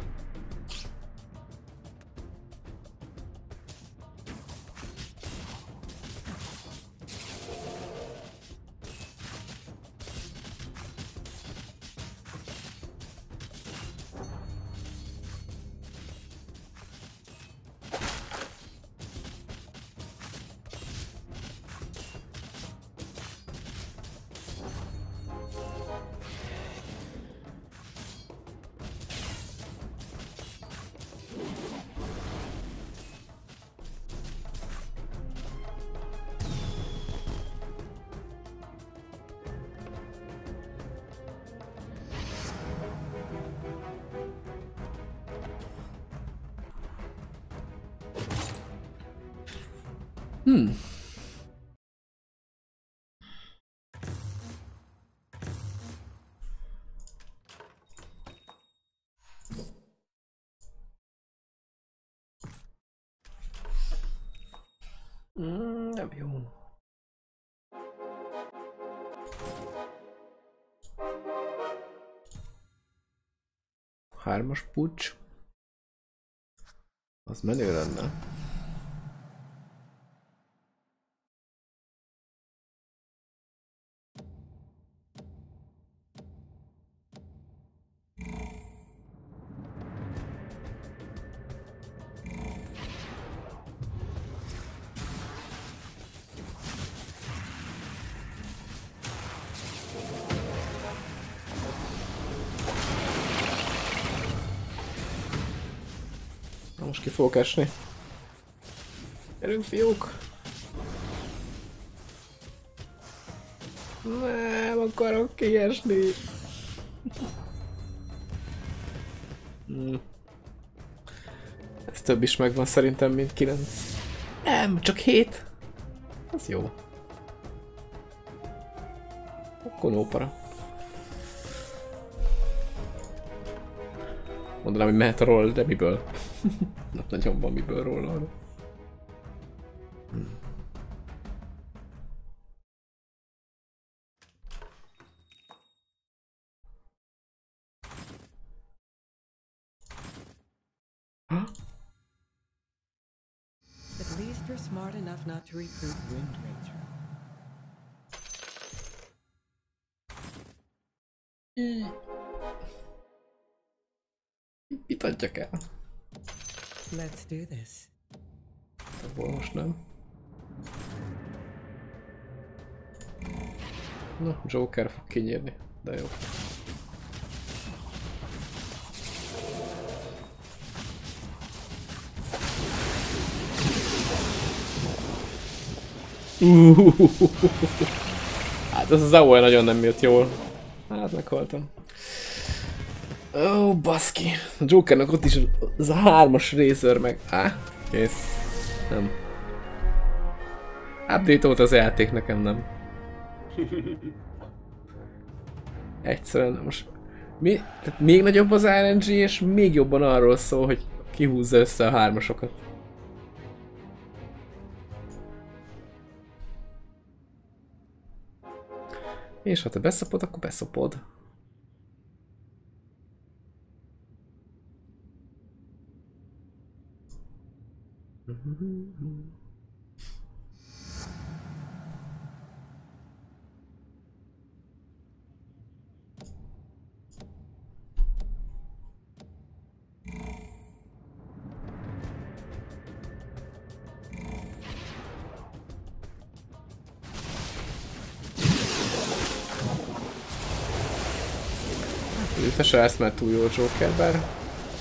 Fogok esni. Gyerünk fiúk! Nem akarok kiesni. Hmm. Ez több is megvan szerintem, mint 9. Nem, csak 7. Az jó. Akkor no para. Mondanám, hogy mehet a roll, de miből? Nem nagyon van miből roll At least you're smart enough not to recruit Wind Ranger. Mit adjak el? Let's do this. Abból most nem. Na, Joker fog kinyírni, de jó. Hát ez az AOE nagyon nem jött jól. Hát meghaltam. Ó, oh, baszki. A Jokernek ott is az a hármas Razer meg. Á, kész. Nem. Update volt az játék, nekem nem. Egyszerűen most... Mi, tehát még nagyobb az RNG, és még jobban arról szól, hogy kihúzza össze a hármasokat. És ha te beszopod, akkor beszopod. Te se lesz már túl jó Joker, bár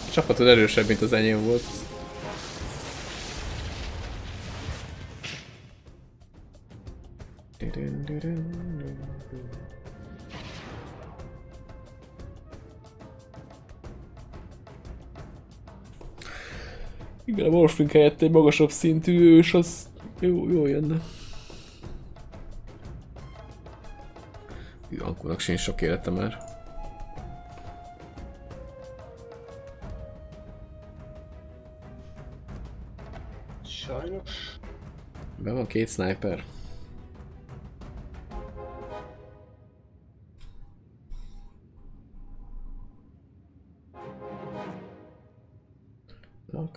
a csapatod erősebb, mint az enyém volt. Morphling helyett egy magasabb szintű ős, az jó, jó jönne. Jankunak sincs sok élete már. Sajnos. Be van két sniper. Na,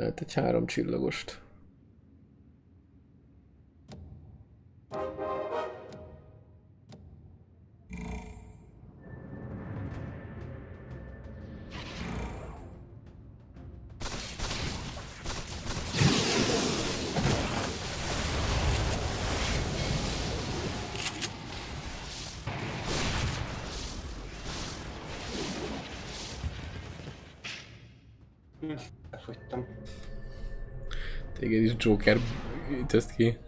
Krieger. Lehet egy három csillagost. Joker ütözt ki.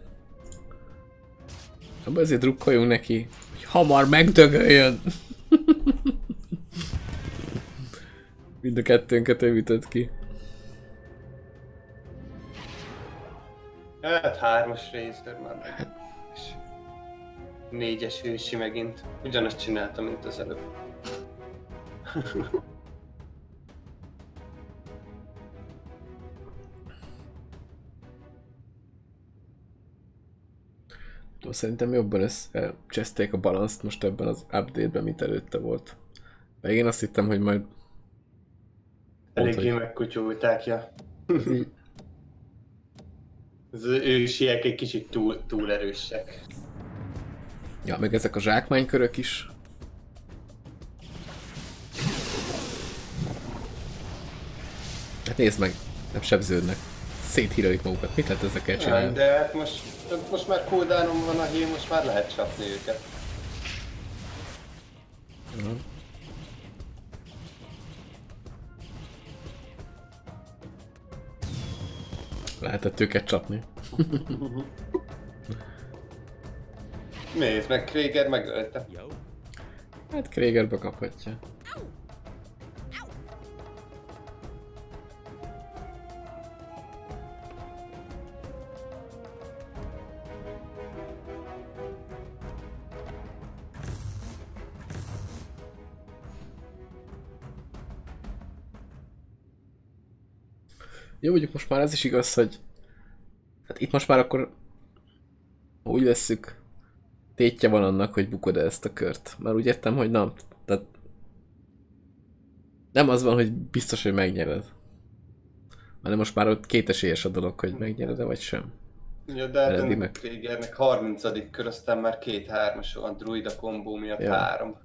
Abba azért drukkoljunk neki, hogy hamar megdögöljön. Mind a kettőnket ő ütött ki. Hát hármas Razer már meg. Négyes ősi megint. Ugyanazt csináltam, mint az előbb. Szerintem jobban összecseszték a balanszt most ebben az update-ben, mint előtte volt. Meg én azt hittem, hogy majd Eléggé hogy- megkutyulták, ja. Az ősiek egy kicsit túl, túl erősek. Ja, meg ezek a zsákmánykörök is. Hát nézd meg, nem sebződnek széthíralik magukat. Mit lehet ezekkel csinálni? Nem, de hát most, most már cooldown van a hír, most már lehet csapni őket. Lehetett őket csapni. Nézd meg, Krieger megölte. Hát Krieger bekaphatja. Jó, mondjuk most már ez is igaz, hogy hát itt most már akkor úgy vesszük, tétje van annak, hogy bukod -e ezt a kört. Már úgy értem, hogy nem. Tehát nem az van, hogy biztos, hogy megnyered. Hanem most már ott kétesélyes a dolog, hogy megnyered-e vagy sem. Ja, de hát ennek meg. Kriegernek 30 kör, aztán már két hármas van, druida kombó miatt Ja. három.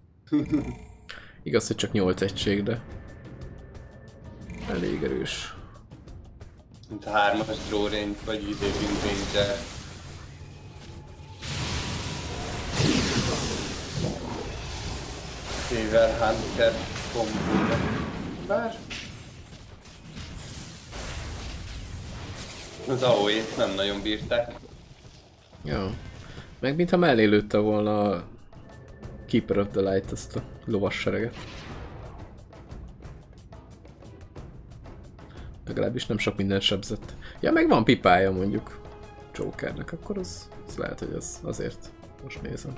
Igaz, hogy csak 8 egység, de elég erős. Mint a hármas draw range, vagy win range Fével Hunter kombója. Bár... Az aoe nem nagyon bírták. Ja. Meg mintha mellé lőtte volna a Keeper of the Light, azt a lovas sereget. Legalábbis nem sok minden sebzett. Ja, meg van pipája mondjuk Jokernek, akkor az, az lehet, hogy az azért most nézem.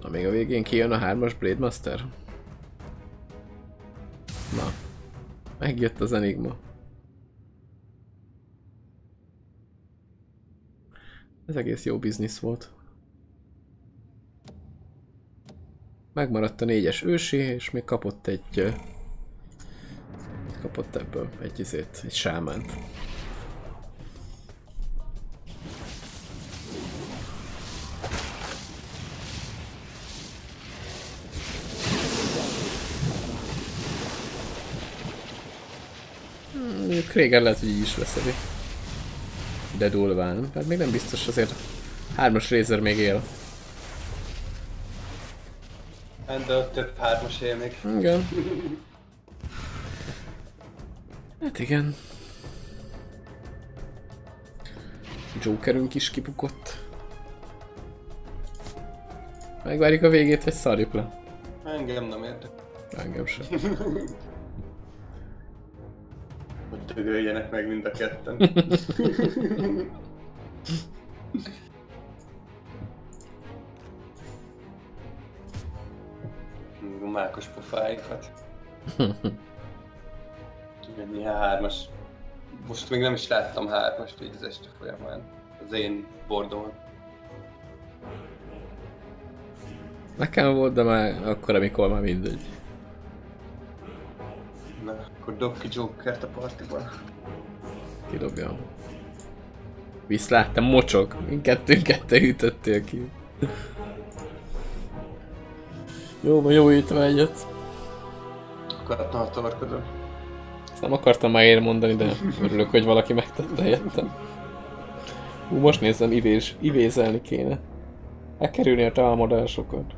Na, még a végén kijön a hármas Blade Master. Na, megjött az Enigma. Ez egész jó biznisz volt. Megmaradt a négyes ősi, és még kapott egy... Kapott ebből egy izét, egy sámánt. Hmm, mondjuk Kréger lehet, hogy így is leszedi. De durván. Tehát még nem biztos azért. Hármas Razer még él. De több hármas él még. Igen. Hát igen. Jokerünk is kibukott. Megvárjuk a végét, vagy szarjuk le? Engem nem értek. Engem sem. Hogy dögöljenek meg mind a ketten. A mákos pofáikat. Ennyi hármas. Most még nem is láttam hármast így az este folyamán. Az én bordomon. Nekem volt, de már akkor, amikor már mindegy. Na, akkor dob ki Jokert a partiban. Kidobjam. Viszlát, te mocsok. Mindkettőnket te ütöttél ki. Jó, van, jó ütve egyet. Akadna a torkodon. Ezt nem akartam már én mondani, de örülök, hogy valaki megtette helyettem. Hú, most nézem, ivés, ivézelni kéne. Elkerülni a támadásokat.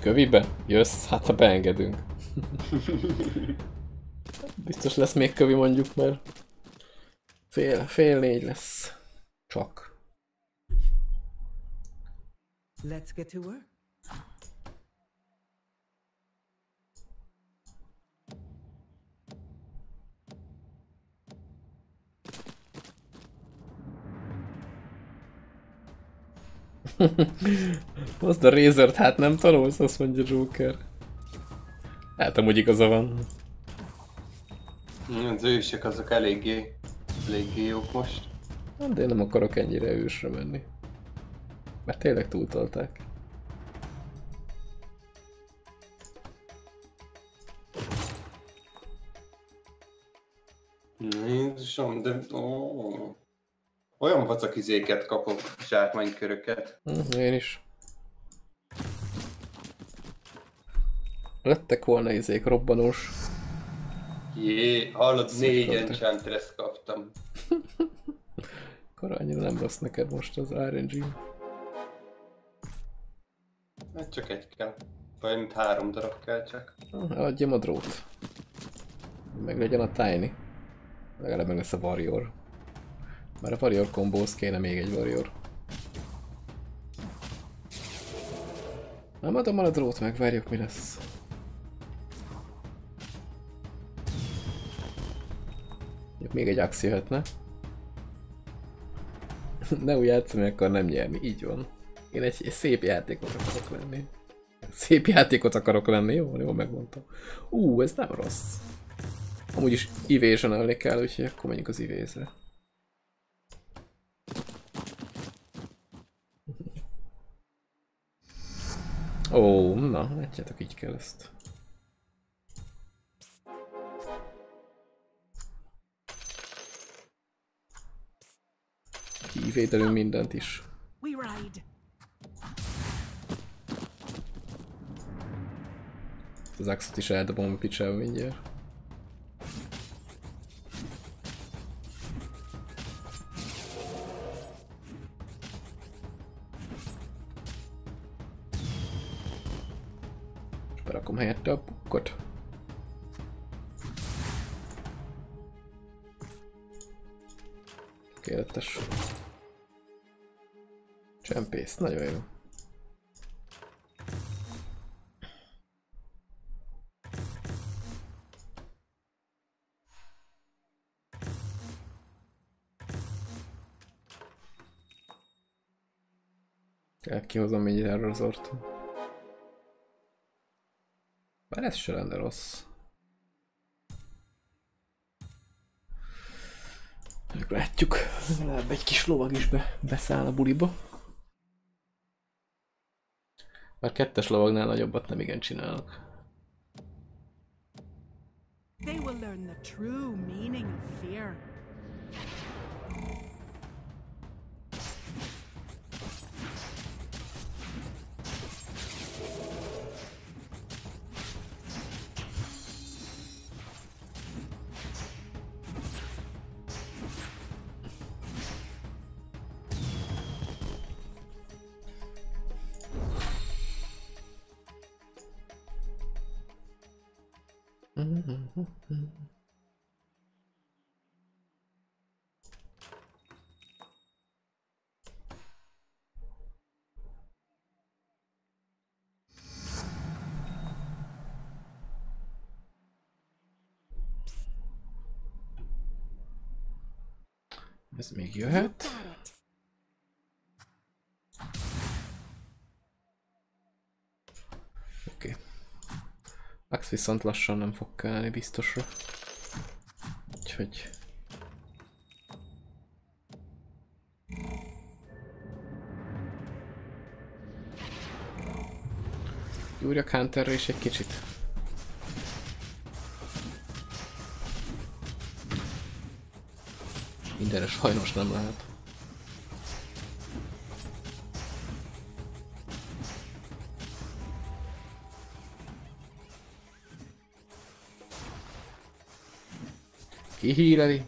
Kövibe? Jössz? Hát ha beengedünk. Biztos lesz még kövi mondjuk, mert fél, fél négy lesz. Csak. Let's get to work. Hozd a Razert, hát nem tanulsz, azt mondja Joker. Hát amúgy igaza van. Az ősök azok eléggé, eléggé jók most. Hát, De én nem akarok ennyire ősre menni. Mert tényleg túltolták. Jézusom, de... Ó. Olyan vacak izéket kapok, zsákmányköröket. Hm, én is. Lettek volna izék robbanós. Jé, hallod, négy. Enchantress kaptam. Akkor annyira nem rossz neked most az RNG. Hát csak egy kell. Vagy mint három darab kell csak. Ah, Adjam a drót. Meg legyen a tiny. Legalább meg lesz a warrior. Már a warrior kombóhoz kéne még egy warrior. Nem adom el a drót, megvárjuk mi lesz. Még egy ax jöhetne. ne úgy játszani, akkor nem nyerni. Így van. Én egy, egy szép játékot akarok lenni. Szép játékot akarok lenni, jó, jó megmondtam. Ú, ez nem rossz. Amúgy is evasion kell, úgyhogy akkor menjünk az ivézre. Ó, na, látjátok, így kell ezt. Kivédelünk mindent is. We ride. Az axot is eldobom a picsába mindjárt. Berakom helyette a pukkot. Tökéletes. Csempész, nagyon jó. Kihozom az orton. Bár ez se lenne rossz. Meglátjuk. Legalább egy kis lovag is be, beszáll a buliba. Már kettes lovagnál nagyobbat nem igen csinálnak. They will learn the true meaning Ez még jöhet. Oké. Okay. Ax viszont lassan nem fog kelleni biztosra. Úgyhogy... Gyúrja counterre is egy kicsit. Mindenre sajnos nem lehet. Kihíreli.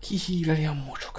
Kihíreli a mocsok.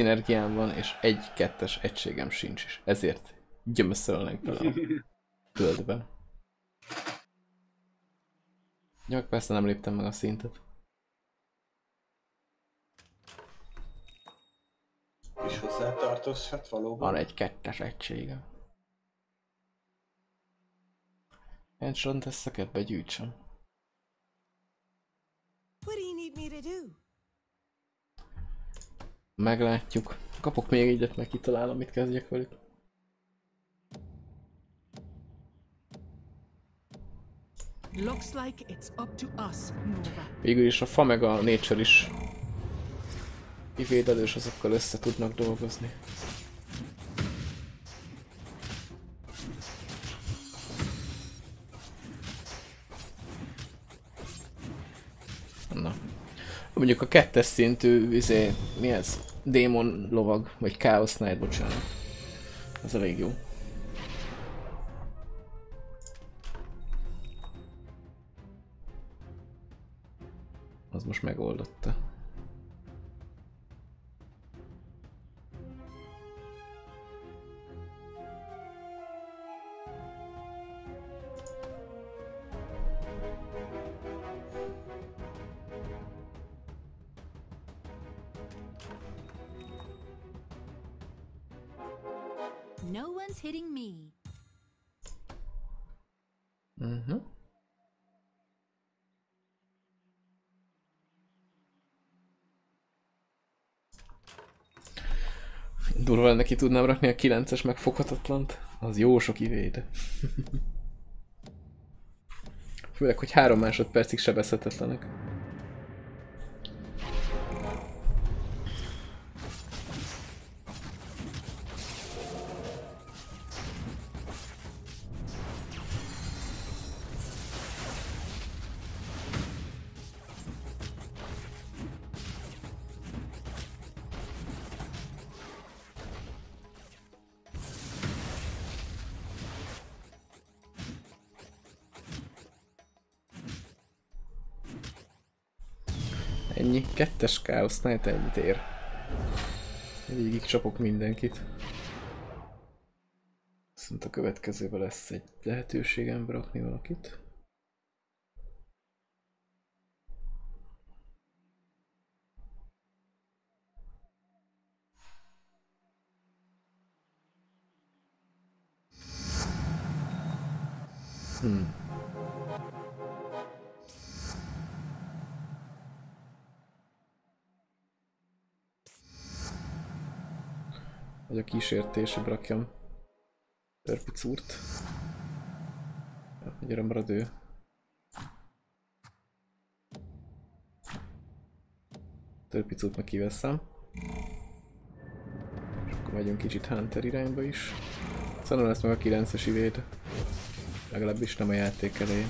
Szinergiám van, és egy kettes egységem sincs is. Ezért gyömöszölnek bele a földbe. Ja, persze nem léptem meg a szintet. És hozzá tartozhat valóban. Van egy kettes egysége. Enchant eszeket begyűjtsem. What do you need me to do? Meglátjuk. Kapok még egyet, meg kitalálom, mit kezdjek velük. Végül is a fa meg a nature is kivédelős, azokkal össze tudnak dolgozni. Na. Mondjuk a kettes szintű, izé, mi ez? Démon lovag, vagy Chaos Knight, bocsánat. Az elég jó. Az most megoldotta. Durva lenne ki tudnám rakni a 9-es megfoghatatlant. Az jó sok ivéd. Főleg, hogy három másodpercig sebezhetetlenek. Kettes Chaos Knight ennyit ér. Végig csapok mindenkit. Viszont a következőben lesz egy lehetőségem berakni valakit. Hmm. A kísértésre rakjam. Törpicúrt. Gyere marad ő. Törpicút meg kiveszem. És akkor megyünk kicsit Hunter irányba is. Szóval lesz meg a 9-es ivéd. Legalábbis nem a játék elején.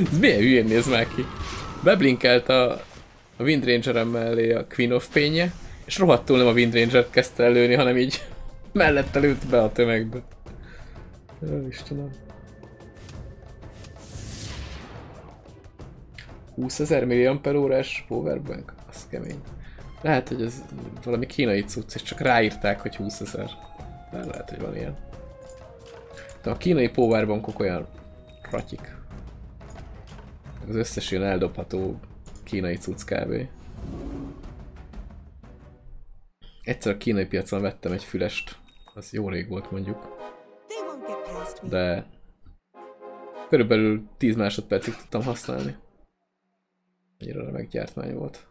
Ez milyen hülyén néz már ki. Beblinkelt a, a Windranger mellé a Queen of Pain-je, és rohadtul nem a Windranger kezdte el lőni, hanem így mellette lőtt be a tömegbe. Jó, Istenem. 20 ezer milliamper órás powerbank? Az kemény. Lehet, hogy ez valami kínai cucc, és csak ráírták, hogy 20 ezer. De lehet, hogy van ilyen. De a kínai powerbankok olyan ratyik. Az összes ilyen eldobható kínai cucc kb. Egyszer a kínai piacon vettem egy fülest. Az jó rég volt mondjuk. De körülbelül 10 másodpercig tudtam használni. Annyira remek gyártmány volt.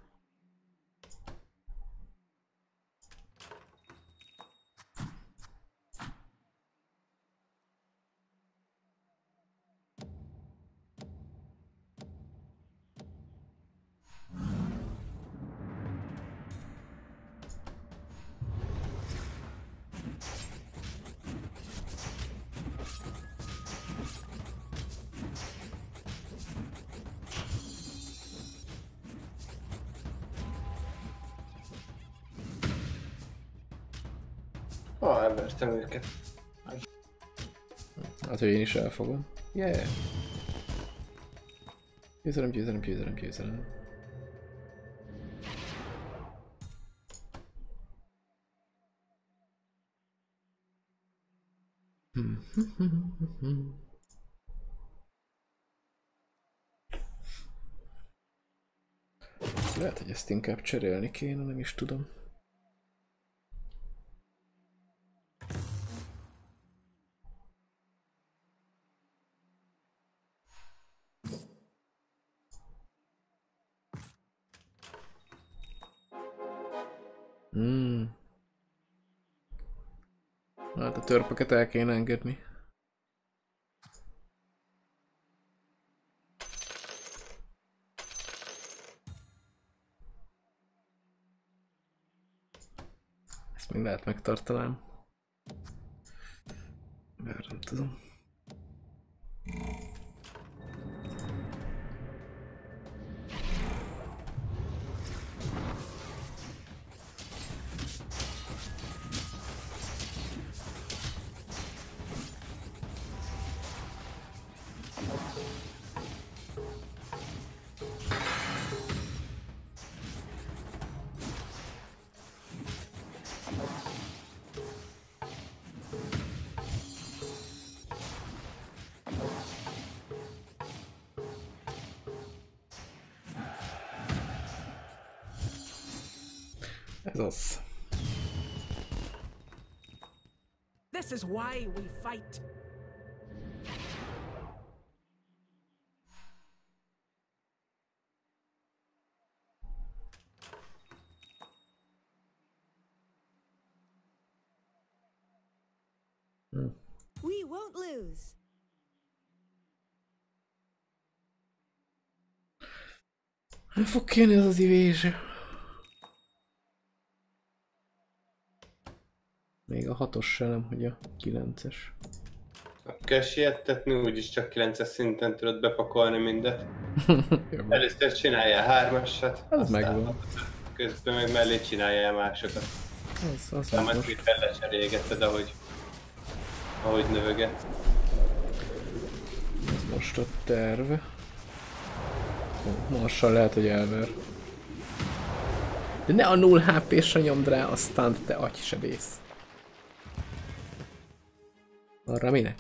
elvertem őket. Hát, hogy én is elfogom. Yeah! Győzelem, győzelem, győzelem, győzelem. Hm. Lehet, hogy ezt inkább cserélni kéne, nem is tudom. Törpöket el kéne engedni. Ezt még lehet megtartanám. Mert nem tudom. Why we fight. Hmm. We won't lose. Nem fog kijönni Még a hatos se nem, hogy a kilences. Nem kell siettetni, úgyis csak 9-es szinten tudod bepakolni mindet. Először csináljál hármasat, aztán megvan. közben meg mellé csináljál másokat. Az, az Nem most. így leserégeted, ahogy, ahogy növeget. Ez most a terv. Marssal lehet, hogy elver. De ne a 0 HP-sra nyomd rá a stunt, te agysebész. Arra minek?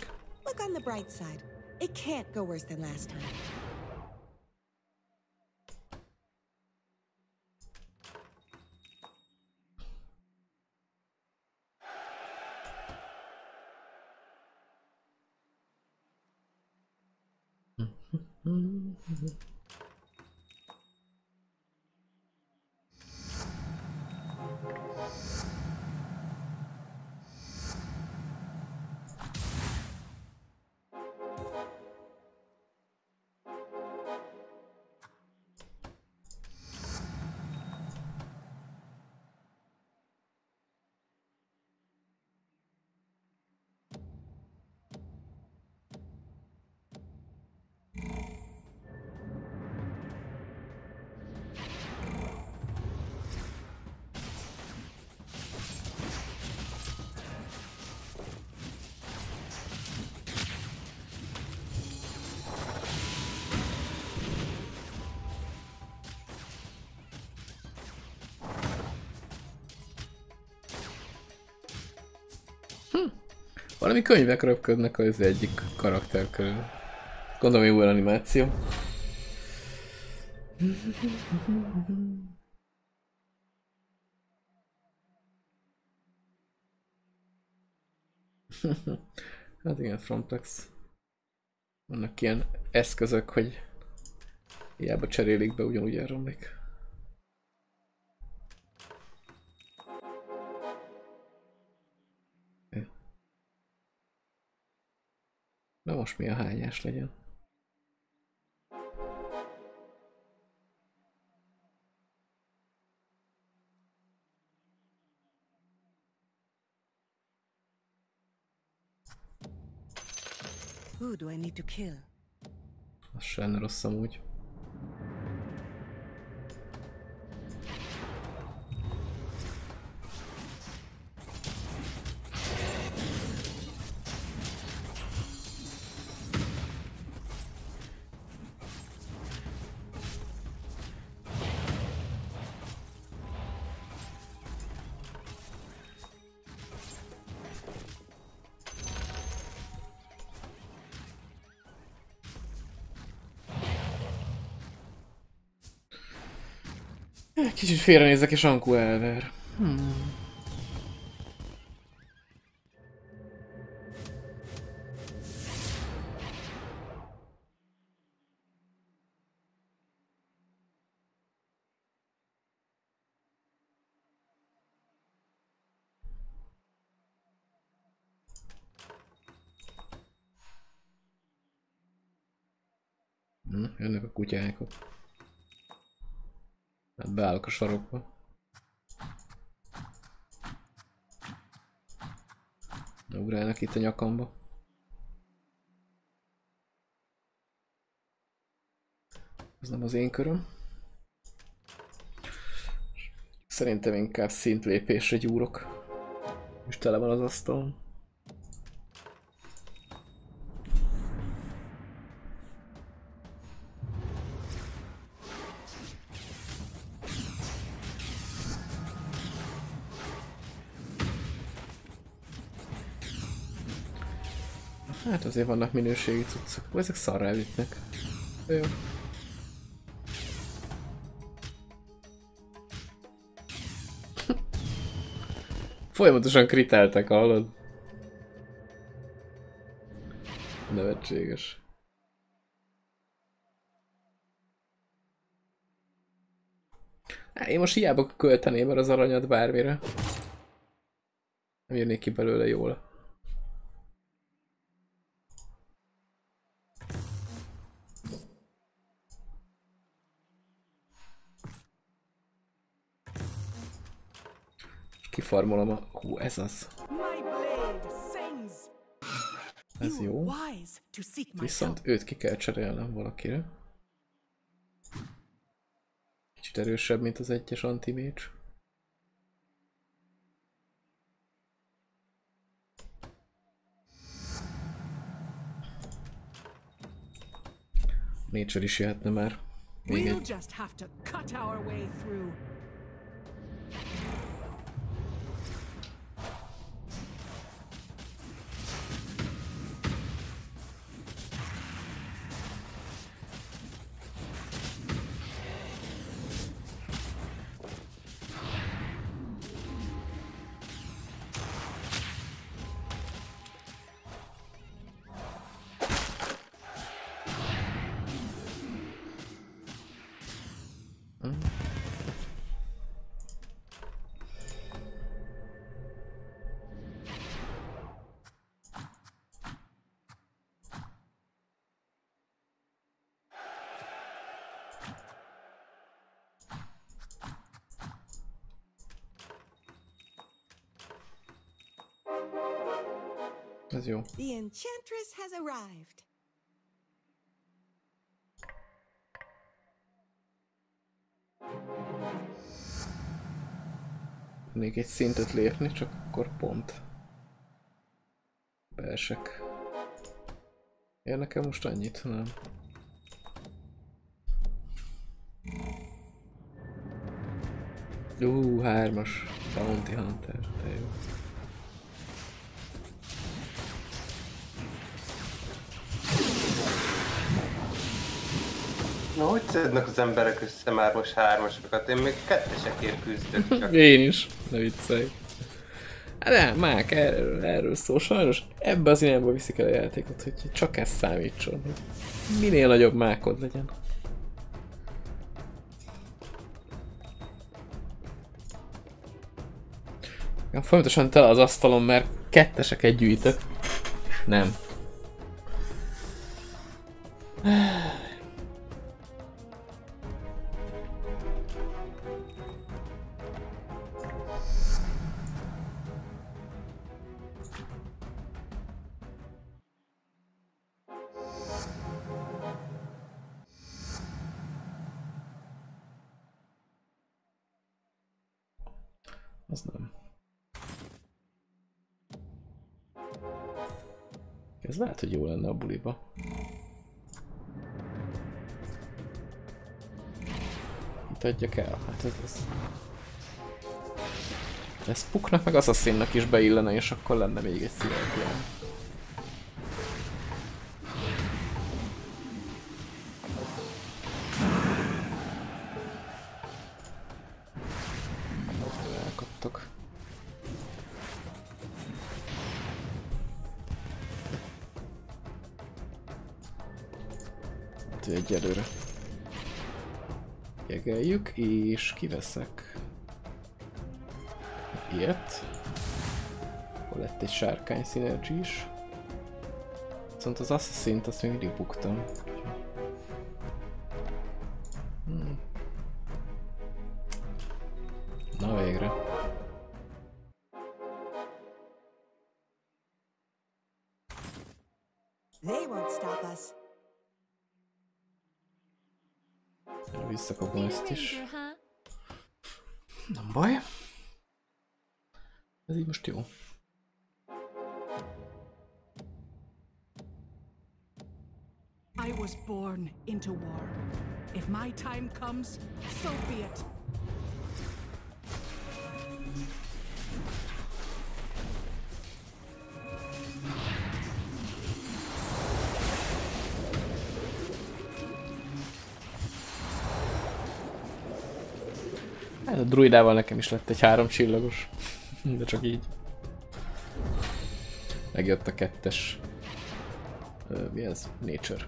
Look on the bright side. It can't go worse than last time. Valami könyvek röpködnek az egyik karakter körül. Gondolom jó animáció. hát igen, Frontex. Vannak ilyen eszközök, hogy hiába cserélik be, ugyanúgy elromlik. Most mi a hányás legyen? Who do I need to kill? Az se lenne rossz amúgy. Kicsit félrenézek és Anku elver. Hmm. Hm, jönnek a kutyák. Beállok a sarokba. Ugrálnak itt a nyakamba. Ez nem az én köröm. Szerintem inkább szintlépésre gyúrok. És tele van az asztalon. Azért vannak minőségi cuccok. Ó, Ezek szarra elütnek. Jó. Folyamatosan kriteltek, hallod? Nevetséges. Á, Én most hiába költeném el az aranyat bármire. Nem jönnék ki belőle jól. Kifarmolom a... Hú, ez az. Ez jó. Viszont őt ki kell cserélnem valakire. Kicsit erősebb, mint az egyes anti-mage. Nature is jöhetne már. Még egy. Jó. The enchantress has arrived. Még egy szintet lépni, csak akkor pont. Beesek. Ér nekem most annyit? Nem. Ú, hármas. Bounty Hunter. De jó. Na, hogy szednek az emberek össze már most hármasokat? Én még kettesekért küzdök csak. Én is. Ne viccelj. Hát nem, Mák, erről, erről szól. Sajnos ebbe az irányba viszik el a játékot, hogy csak ez számítson. Hogy minél nagyobb mákod legyen. Ja, folyamatosan tele az asztalon, mert ketteseket gyűjtök. Nem. Buliba. Itt adjak el? Hát ez az... Ez Puknak meg Assassinnak is beillene, és akkor lenne még egy szívekjel. És kiveszek ilyet. Akkor lett egy sárkány szinergy is. Viszont az assassin azt még mindig buktam. Time comes, so be it. Hát a druidával nekem is lett egy három csillagos. De csak így. Megjött a kettes. Mi ez? Nature.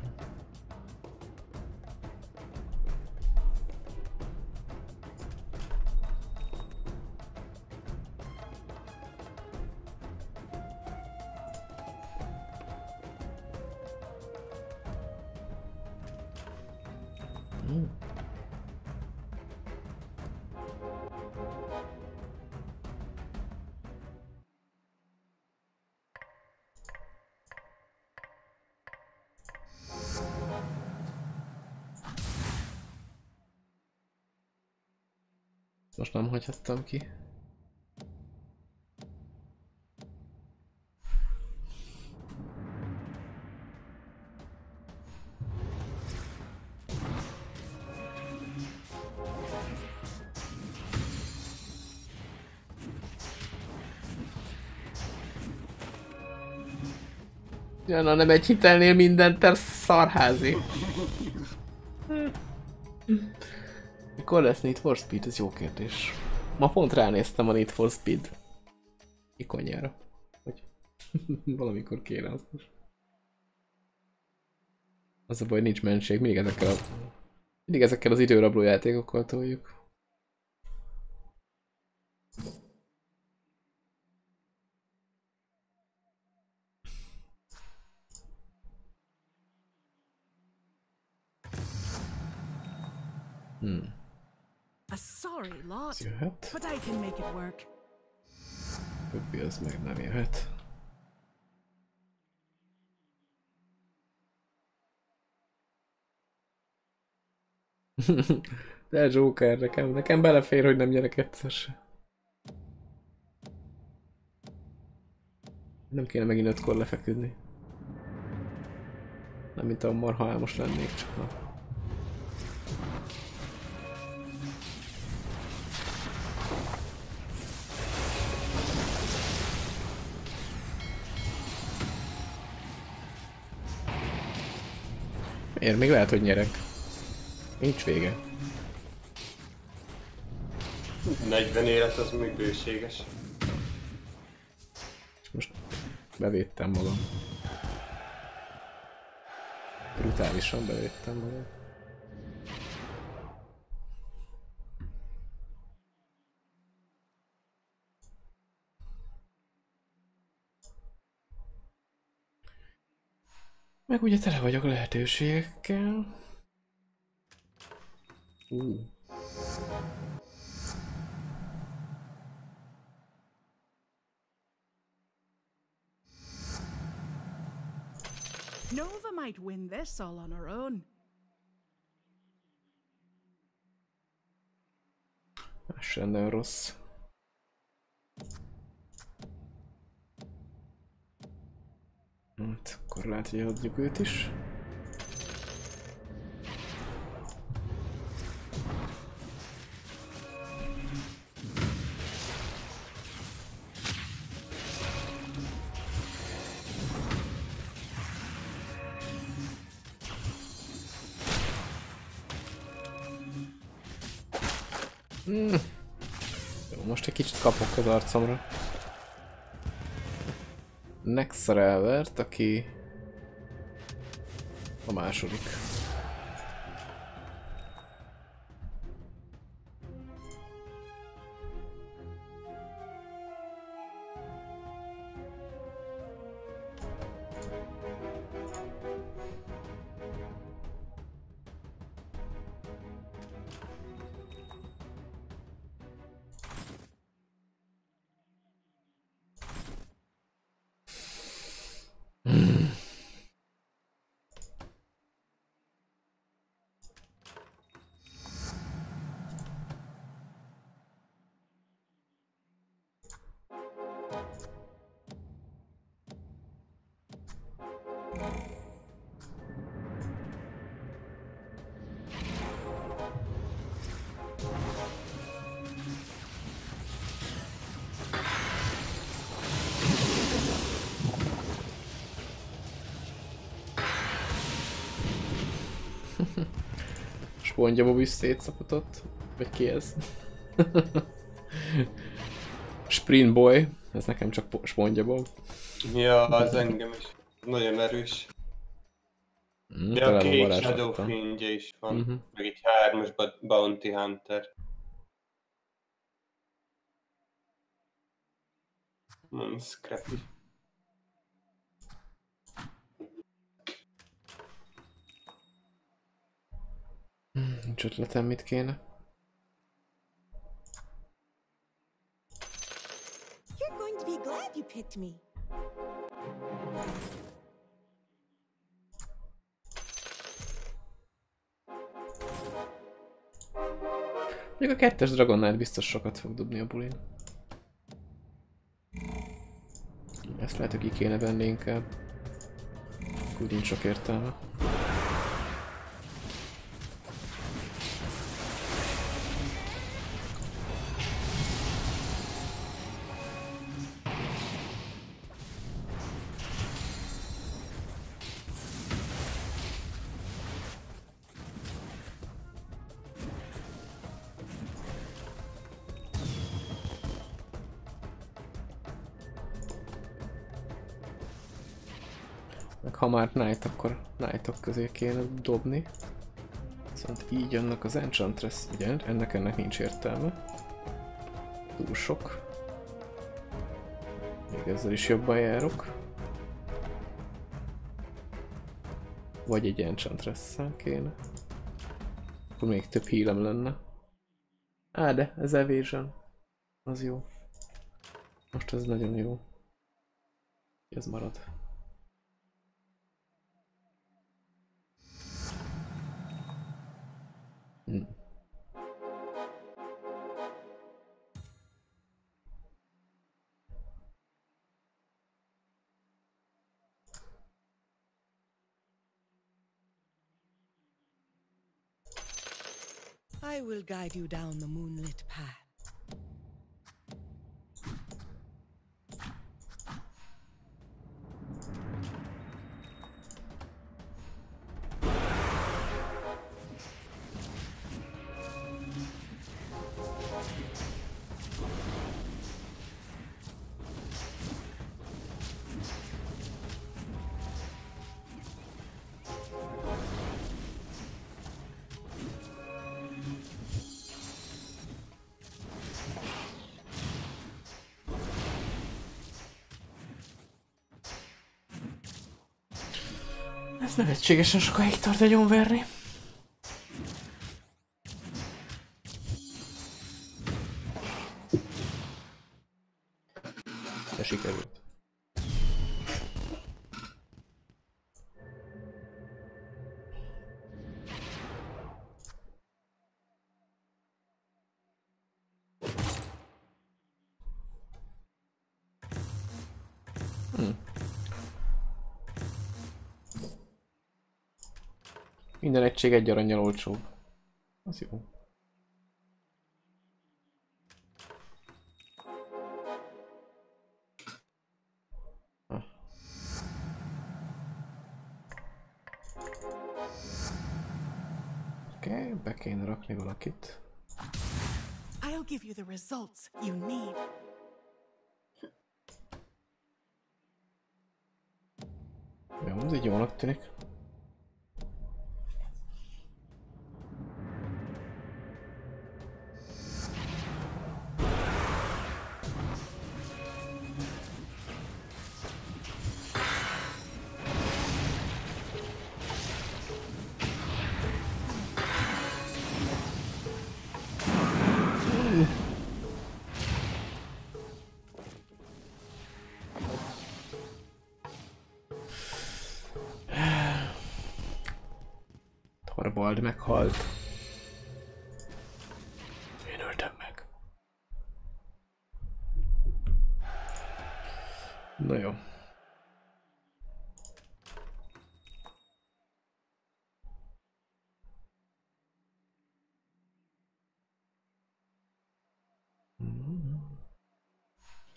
Hagyhattam ki. Ja, na nem egy hitelnél mindent, te szarházi. Mikor lesz Need for Speed? Ez jó kérdés. Ma pont ránéztem a Need for Speed ikonjára. Hogy valamikor kéne azt most. Az a baj, nincs mentség, mindig ezekkel a... Mindig ezekkel az időrabló játékokkal toljuk. Hmm. A sorry lot, Jöhet. but I can make it work. Többi az meg nem jöhet. De Joker, nekem, nekem belefér, hogy nem gyerek egyszer se. Nem kéne megint ötkor lefeküdni. Nem mint a marha álmos lennék, csak na. Miért? Még lehet, hogy nyerek. Nincs vége. 40 élet az még bőséges. És most bevédtem magam. Brutálisan bevédtem magam. Meg ugye tele vagyok lehetőségekkel. Uh. Nova might win this all on her own. Ez sem nagyon rossz. Hát, akkor lehet, hogy adjuk őt is. Mm. Jó, most egy kicsit kapok az arcomra. Nexarelvert, aki a második. Spongyabob is szétszapotott. Vagy ki ez? Sprint Boy. Ez nekem csak po- Spongyabob. Ja, az engem is. Nagyon erős. Mm, tele van két varázslattal. Shadow Fiendje is van. Mhm. Meg egy hármas Bounty Hunter. Nem scrappy. Nincs ötletem, mit kéne. You're going to be glad you picked me. Még a kettes Dragon Knight biztos sokat fog dobni a bulin. Ezt lehet, hogy ki kéne venni inkább. Úgy nincs sok értelme. Meg ha már Knight, akkor Knightok közé kéne dobni. Viszont így jönnek az Enchantress, ugye? Ennek ennek nincs értelme. Túl sok. Még ezzel is jobban járok. Vagy egy enchantress kéne. Akkor még több hílem lenne. Á, de ez evasion. Az jó. Most ez nagyon jó. Ez marad. I will guide you down the moonlit path. Nevetségesen sokáig tart egy verni. Minden egység egy aranyjal olcsóbb. Az jó. Oké, okay, be kéne rakni valakit. I'll give you the results you need. Jó, ez így jónak tűnik.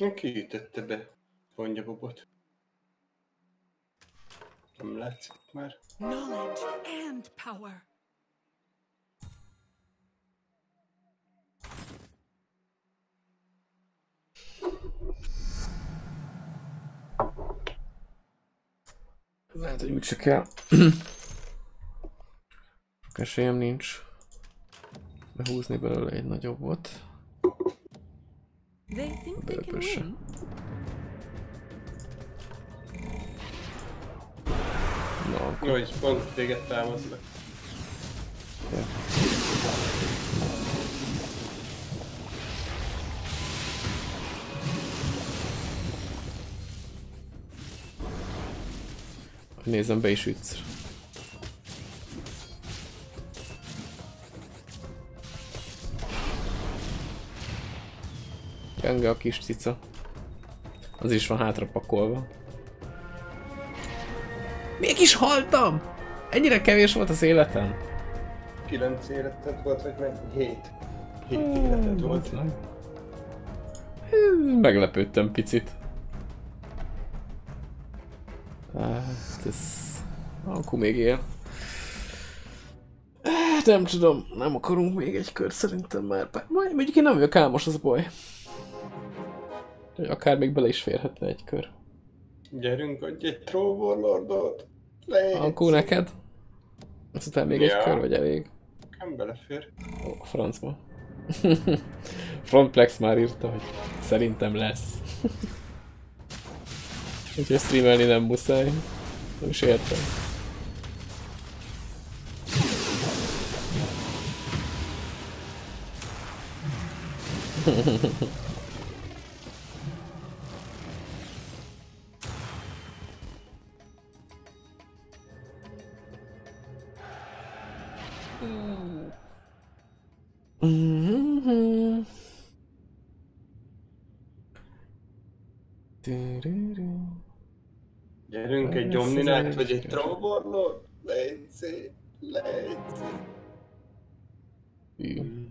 Vajon kiütötte be mondja Bobot? Nem látszik már. Knowledge and power. Lehet, hogy úgyse kell. Esélyem nincs behúzni belőle egy nagyobbot. Win. Na, akkor Jó, és pont téged támadnak. nézem be is ütsz. Gyenge a kis cica. Az is van hátra pakolva. Mégis haltam! Ennyire kevés volt az életem? 9 életed volt, vagy meg 7? 7 életed volt. Meglepődtem picit. Hát ez... Akkor még él. Hát Nem tudom, nem akarunk még egy kör szerintem már. Majd mondjuk én nem vagyok álmos, az a baj. Hogy Akár még bele is férhetne egy kör. Gyerünk, adj egy Trollwarlordot. Légy. Akkor neked? Aztán még egy Ja. kör, vagy elég? Nem belefér. Ó, a francba. Frontplex már írta, hogy szerintem lesz. Úgyhogy streamelni nem muszáj. Nem is értem. Mhm. Gyerünk egy Omninát, vagy egy. Trollwarlord. Légy. Légy.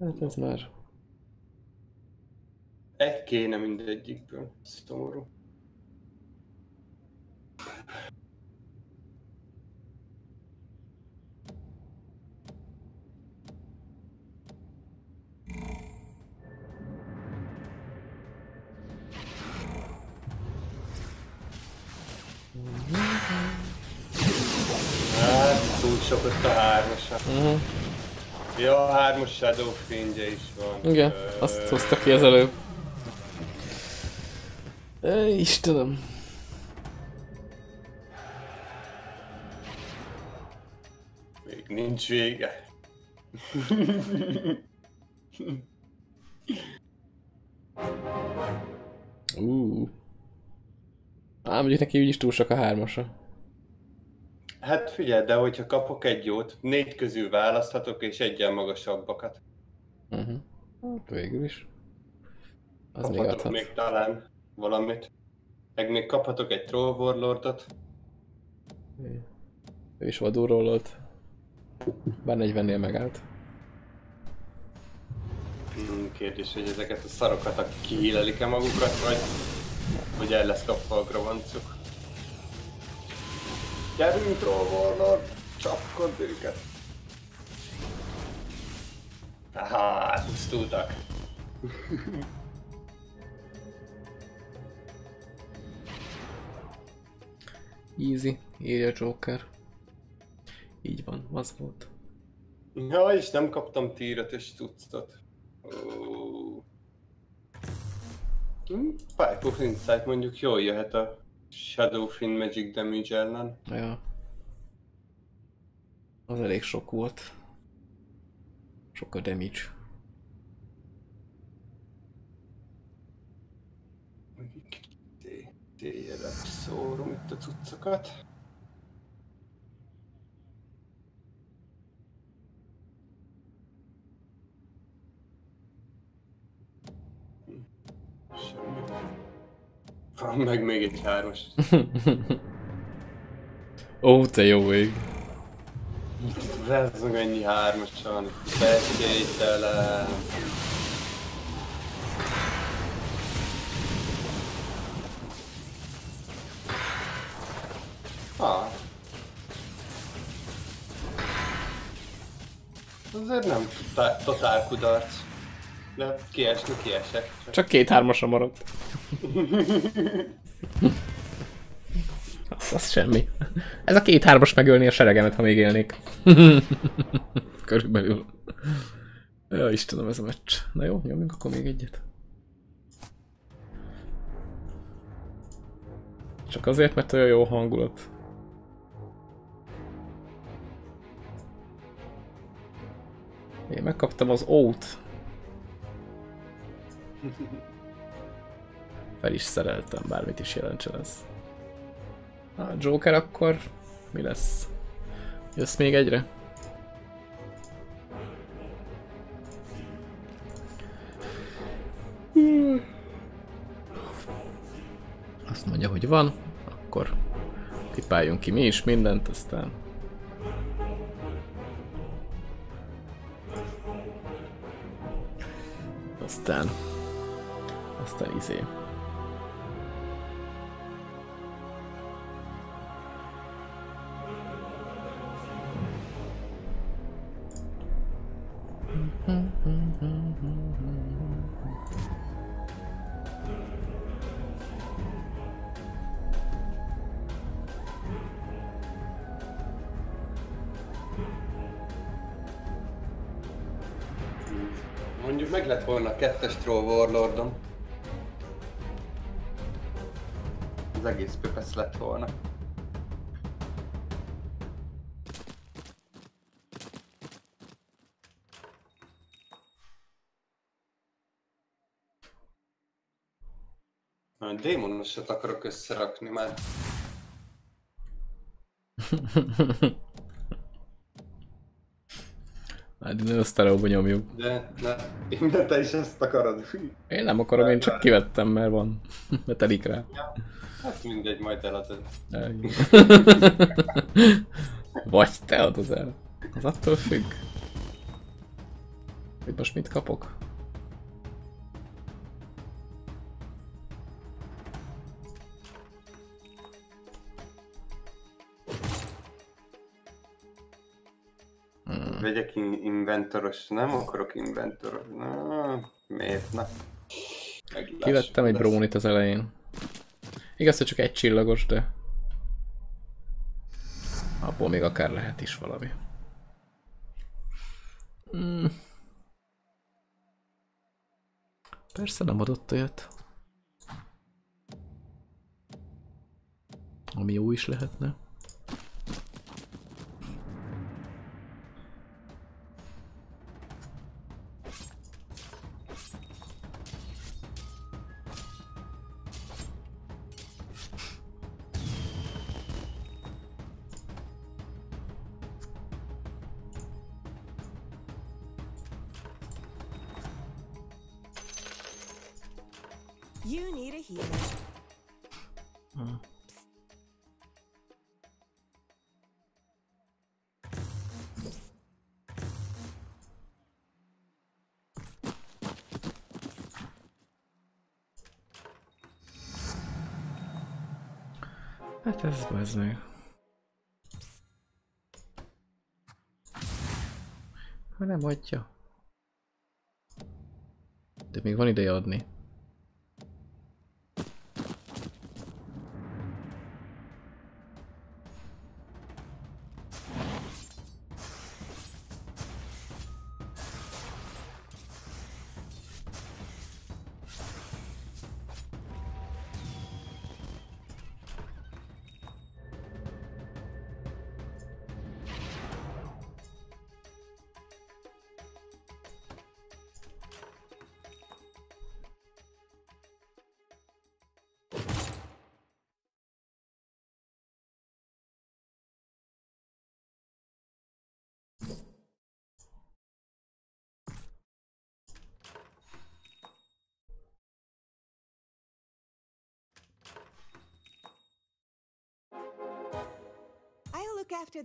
Hát ez már... Egy kéne mindegyikből. Szomorú. Sok ott a hármasa. Uh-huh. Ja, a hármas Shadow Fiendje is van. Igen, Ö, azt hozta ki az előbb. Ej, Istenem. Még nincs vége. Uh. Ám mondjuk neki úgyis túl sok a hármasa. Hát figyelj, de hogyha kapok egy jót, négy közül választhatok, és egyen magasabbakat. Uh-huh. Hát végül is. Az még adhat. még talán valamit. Meg még kaphatok egy Troll Warlordot. Ő is vadul rollolt. Bár 40-nél megállt. Hmm, kérdés, hogy ezeket a szarokat a kihílelik-e magukat, vagy hogy el lesz kapva a gravancuk. Gyerünk Troll Warlord, csapkod őket! Aha, pusztultak. Easy, írja Joker. Így van, az volt. Ja, és nem kaptam tíret és tuctot. Ó. Hm, Pipe of Insight mondjuk jól jöhet a Shadowfin Magic Damage ellen. Ja. Az elég sok volt. Sok a damage. Tényleg szórom itt a cuccokat. Hm, Semmi. Van meg még egy hármas. Ó, te jó ég. Vezzünk ennyi hármasan. Besételen. Ah. Azért nem totál kudarc. Kiesni, kiesek. Csak két hármasra maradt. Az, az semmi. Ez a két hármas megölni a seregemet, ha még élnék. Körülbelül. Ja, Istenem, ez a meccs. Na jó, nyomjunk akkor még egyet. Csak azért, mert olyan jó hangulat. Én megkaptam az ót. Fel is szereltem, bármit is jelentsen ez. A Joker akkor mi lesz? Jössz még egyre? Azt mondja, hogy van, akkor pipáljunk ki mi is mindent, aztán aztán aztán izé. Mondjuk meg lett volna a kettes Troll Warlordom. Az egész pöpesz lett volna. A démonosat akarok összerakni már. Hát innen Ösztereóba nyomjuk. De, ne, innen te is ezt akarod. Én nem akarom, én csak kivettem, mert van. Mert telik rá. Ja, hát mindegy, majd eladod. Vagy te adod el. Az attól függ. Hogy most mit kapok? Vegyek in- inventoros, nem akarok inventoros. Na, miért? Na. Meglásd, Kivettem egy lesz. brónit az elején. Igaz, hogy csak egy csillagos, de... Abból még akár lehet is valami. Mm. Persze nem adott olyat. Ami jó is lehetne. Ez meg. Ha nem adja. De még van ideje adni.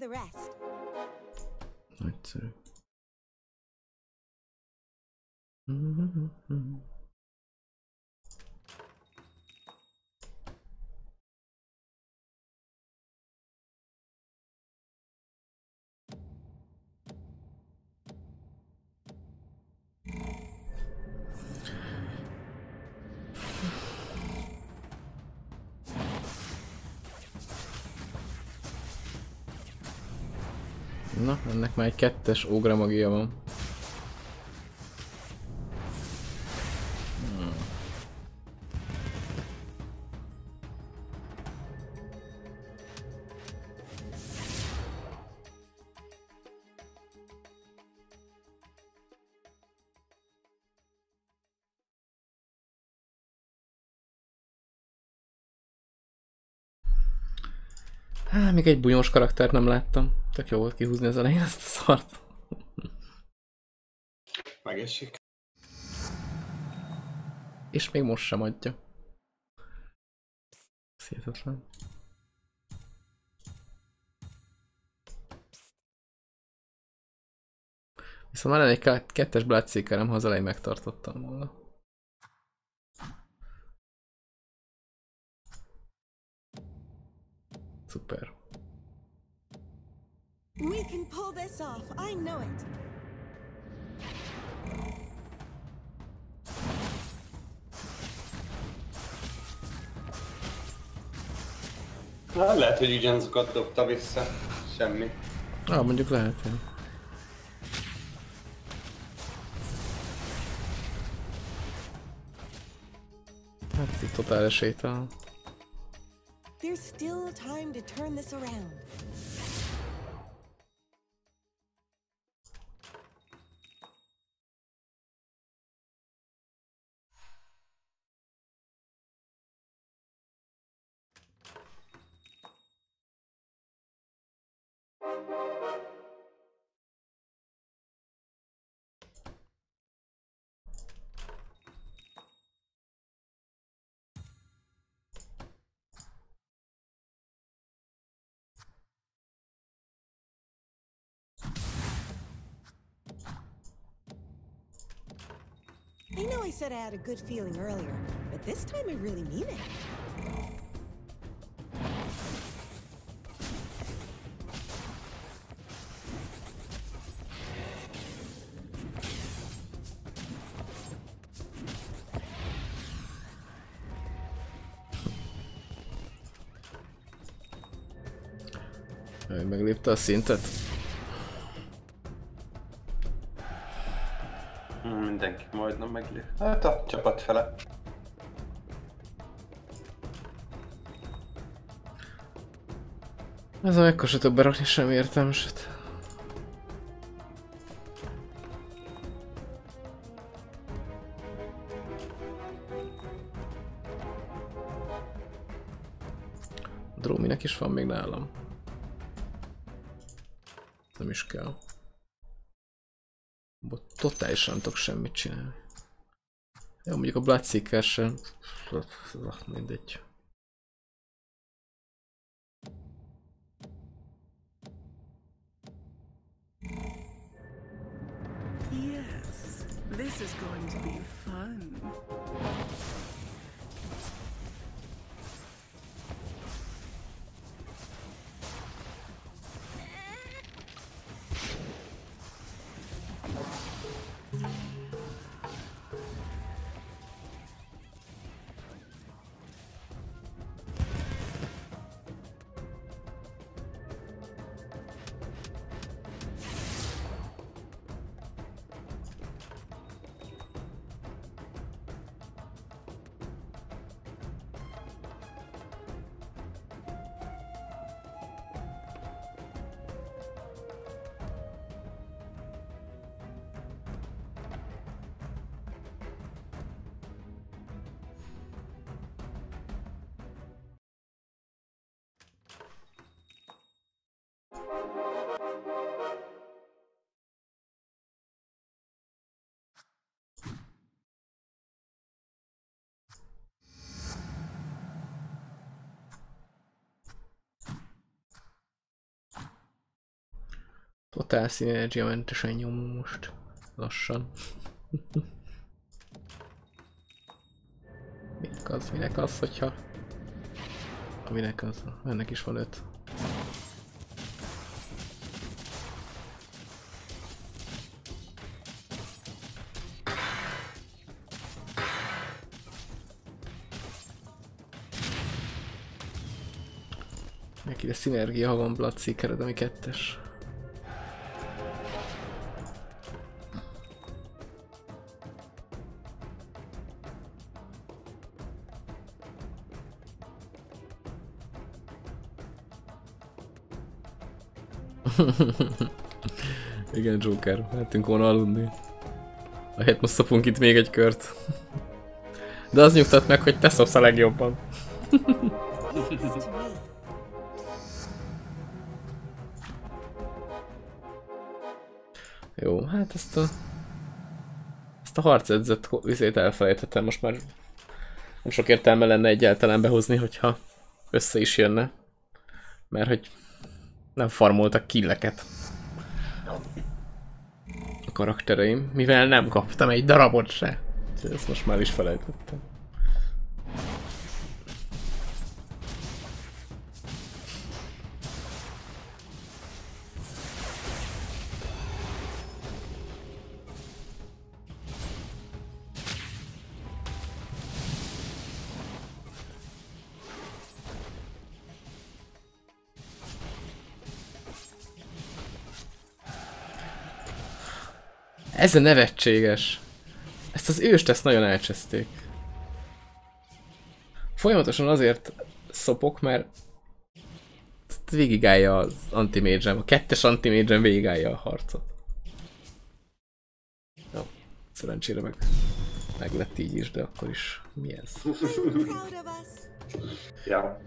The rest. Kettes ógra magia van. Még egy bunyós karaktert nem láttam. Tök jó volt kihúzni az elején ezt a szart. Megesik. És még most sem adja. Ez hihetetlen. Viszont már egy ke- kettes Bloodseekerem, ha az elején megtartottam volna. Szuper. We can pull this off. I know it. Na, lehet, hogy ugyanazokat dobta vissza. Semmi. Ah, mondjuk lehet, hogy. Hát itt totál esélytelen. There's still time to turn this around. I know I said I had a good feeling earlier, but this time I really mean it. Meglépte a szintet. Hát a csapat fele. Ez a több berakni sem értelmeset. Dróminek is van még nálam. Nem is kell. Abba totálisan nem tudok semmit csinálni. Jó, mondjuk a Bloodseeker sem. Mindegy. Totál szinergiamentesen nyomom most. Lassan. minek az, minek az, hogyha... Minek az? Ennek is van öt. Neki de szinergia, ha van Bloodseekered, ami kettes. Igen, Joker, mehetünk volna aludni. Lehet most szopunk itt még egy kört. De az nyugtat meg, hogy te szopsz a legjobban. Jó, hát ezt a... Ezt a harcedzett ho- vizét elfelejtettem, most már nem sok értelme lenne egyáltalán behozni, hogyha össze is jönne. Mert hogy nem farmoltak killeket a karaktereim, mivel nem kaptam egy darabot se. Ezt most már is felejtettem. Ez a nevetséges. Ezt az őst ezt nagyon elcseszték. Folyamatosan azért szopok, mert végigállja az anti a kettes anti végigállja a harcot. Jó, szerencsére meg, meg lett így is, de akkor is mi ez? Ja.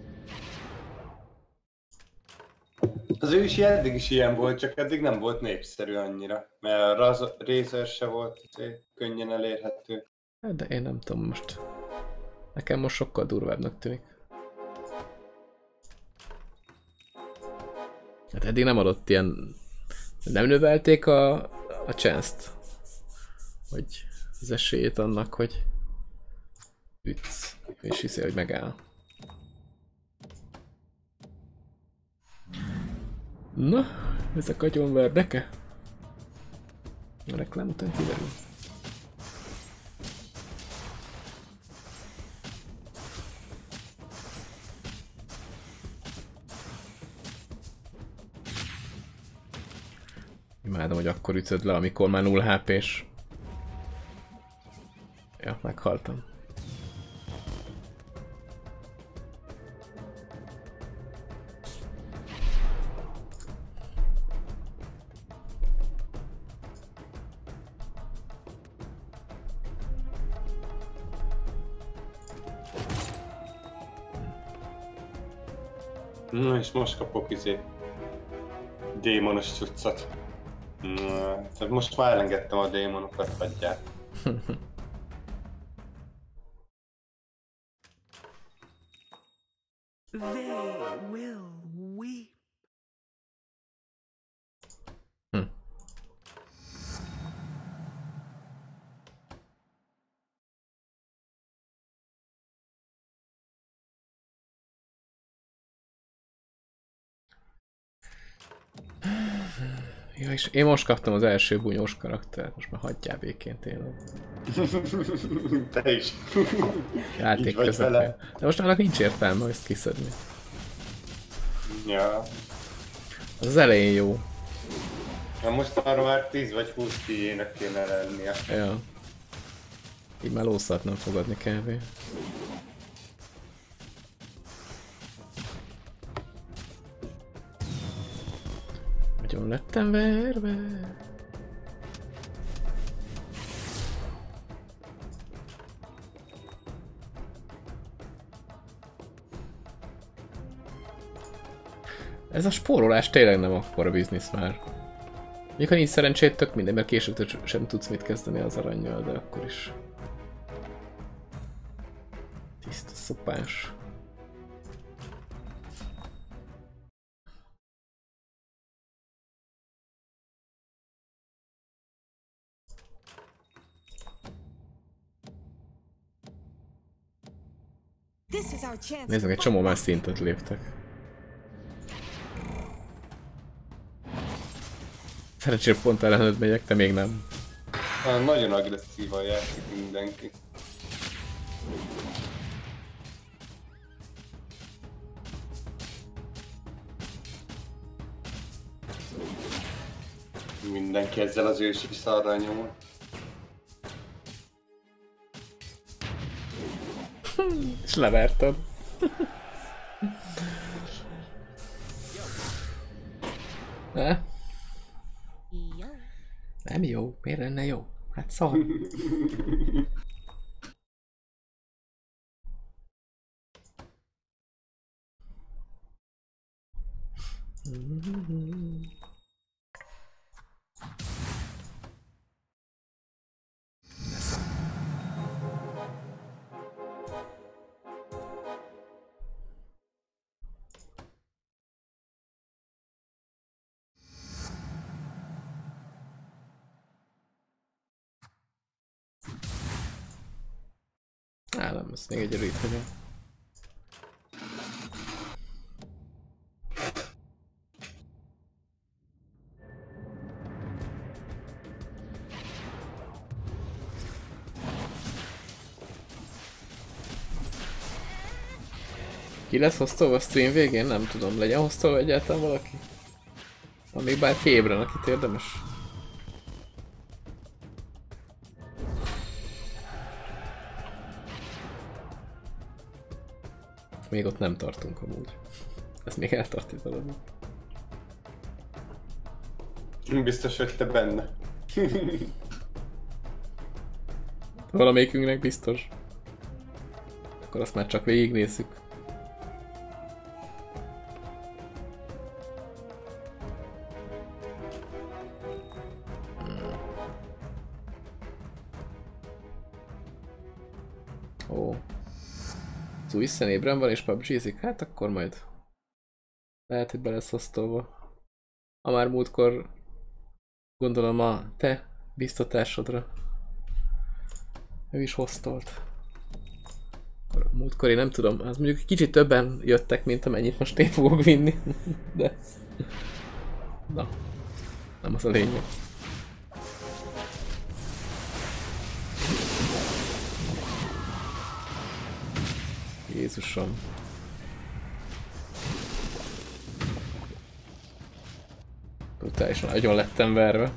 Az ősi eddig is ilyen volt, csak eddig nem volt népszerű annyira. Mert a Raz- Razer se volt könnyen elérhető. De én nem tudom most. Nekem most sokkal durvábbnak tűnik. Hát eddig nem adott ilyen... Nem növelték a, a chance-t. Hogy az esélyét annak, hogy ütsz, és hiszi, hogy megáll. Na, ez a katyonverdeke? A reklám után kiderül. Imádom, hogy akkor ütöd le, amikor már 0 HP-s. Ja, meghaltam. És most kapok izé démonos cuccot. Na, tehát most már elengedtem a démonokat, hagyják. és én most kaptam az első bunyós karaktert, most már hagyjál békén tényleg. Te is. Játék közepén. De most annak nincs értelme ezt kiszedni. ja. Az, az elején jó. Na most arra már 10 vagy 20 tiének kéne lennie. Ja. Így már lószart nem fogadni kb. Nagyon lettem verve. Ez a spórolás tényleg nem akkora biznisz már. Mondjuk, ha nincs szerencsét, tök minden, mert később sem tudsz mit kezdeni az aranyjal, de akkor is. Tiszta szopás. Nézzük, egy csomó más szintet léptek. Szerencsére pont ellened megyek, te még nem. Ah, nagyon agresszívan játszik mindenki. Mindenki ezzel az ősi szarral nyomul. És leverted. Ne? Nem jó. Miért lenne jó? Hát szar. Ezt még egy rövid hagyom. Ki lesz hoztolva a stream végén? Nem tudom. Legyen hoztolva egyáltalán valaki? Van még bárki ébren, akit érdemes? Még ott nem tartunk amúgy. Ez még eltart itt valami. Biztos, hogy te benne. Valamelyikünknek biztos. Akkor azt már csak végignézzük. Zuissen ébren van és PUBG-zik? Hát akkor majd. Lehet, hogy be lesz osztolva. A már múltkor gondolom a te biztatásodra. Ő is hoztolt. Múltkor én nem tudom, az mondjuk kicsit többen jöttek, mint amennyit most én fogok vinni. De... Na. Nem az a lényeg. Jézusom. Brutálisan nagyon lettem verve.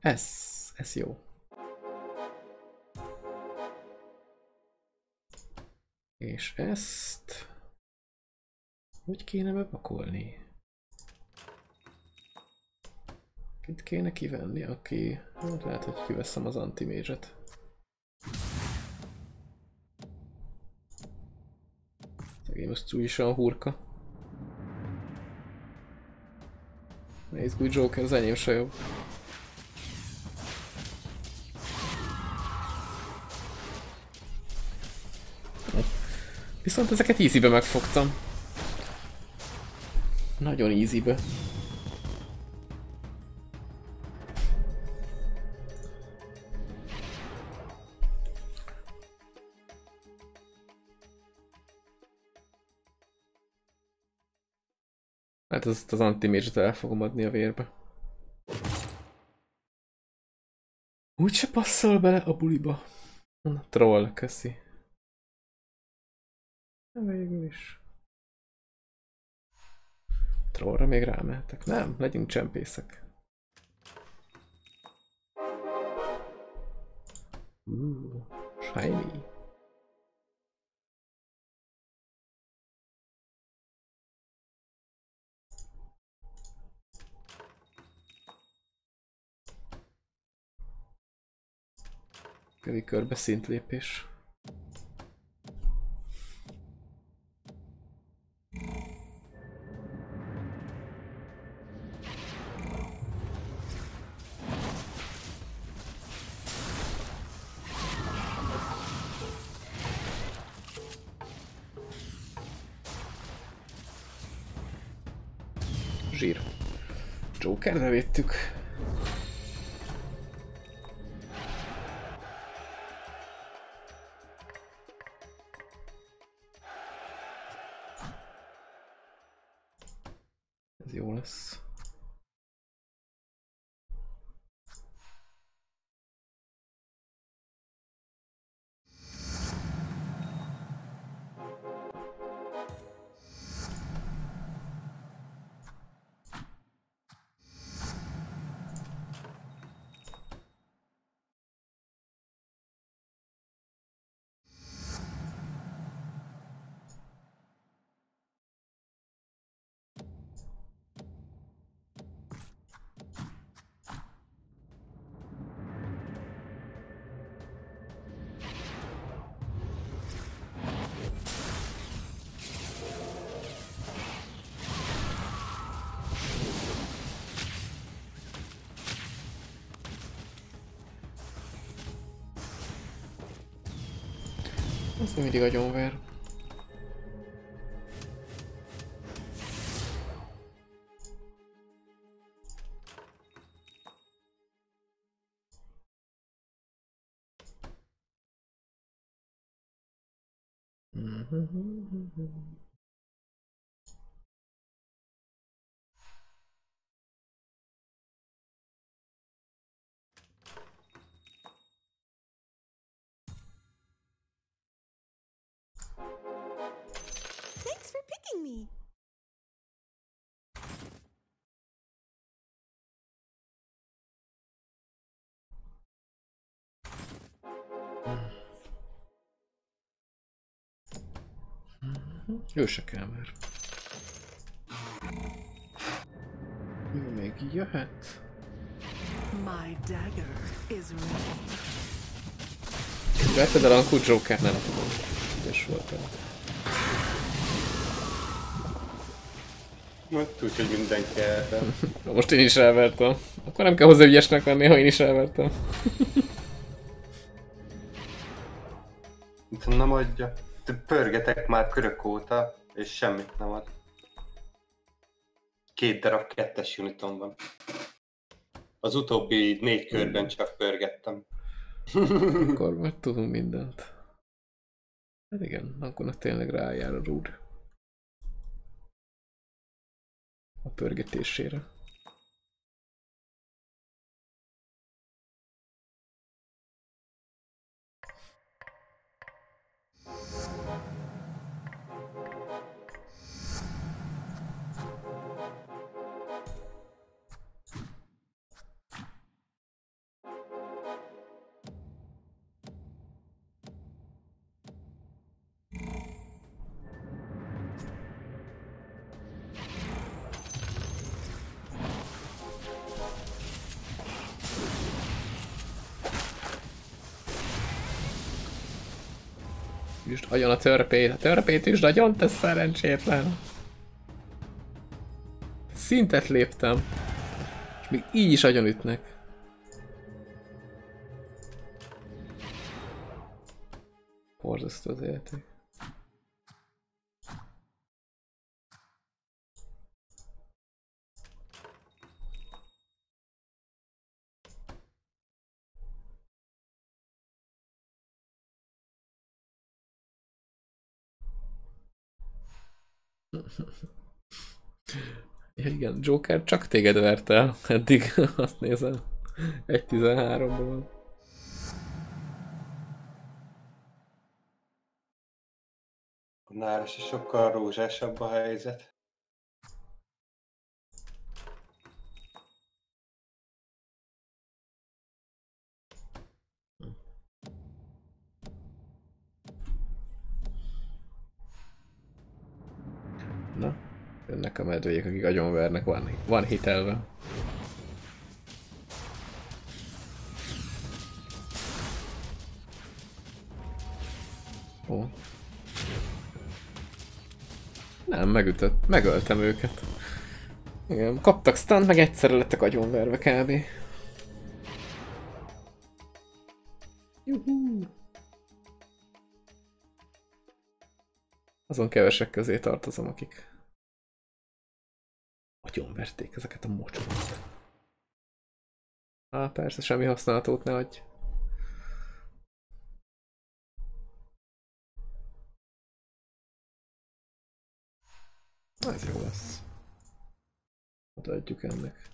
Ez, ez jó. És ezt... Hogy kéne bepakolni? Kit kéne kivenni, aki... Hát lehet, hogy kiveszem az antimage-et. Szegény most úgy is olyan hurka. Nézd, Joker, az enyém se jobb. Viszont ezeket easybe megfogtam. Nagyon easybe. Hát ezt az antimage el fogom adni a vérbe. Úgyse passzol bele a buliba. Na, troll, köszi. Végül is. Trollra még rámehetek. Nem, legyünk csempészek. Uh, shiny. Kövi körbe szintlépés. Jokerre Ez még mindig agyonver. Thanks Ő se kell már. Ő még jöhet. My dagger is ready. Vetted el a Joker, nem tudom. Ügyes voltál. Most úgy, hogy mindenki. Na most én is elvertem. Akkor nem kell hozzá ügyesnek lenni, ha én is elvertem. Nem adja. Pörgetek már körök óta, és semmit nem ad. Két darab kettes uniton van. Az utóbbi négy körben csak pörgettem. Akkor már tudunk mindent. Hát igen, akkor tényleg rájár a rúd. A pörgetésére. Üsd agyon a törpét. A törpét is agyon, te szerencsétlen. Szintet léptem. És még így is agyon ütnek. Borzasztó az játék. Ja, igen, Joker csak téged vert el. Eddig azt nézem. 1.13-ban van. Nála se sokkal rózsásabb a helyzet. Jönnek a medvék, akik agyonvernek, van, van hitelve. Ó. Nem, megütött, megöltem őket. Igen, kaptak stun, meg egyszerre lettek agyonverve kb. Juhú. Azon kevesek közé tartozom, akik agyonverték ezeket a mocsorokat. Á, persze, semmi használatot ne adj. Na, Ez jó lesz. Odaadjuk ennek.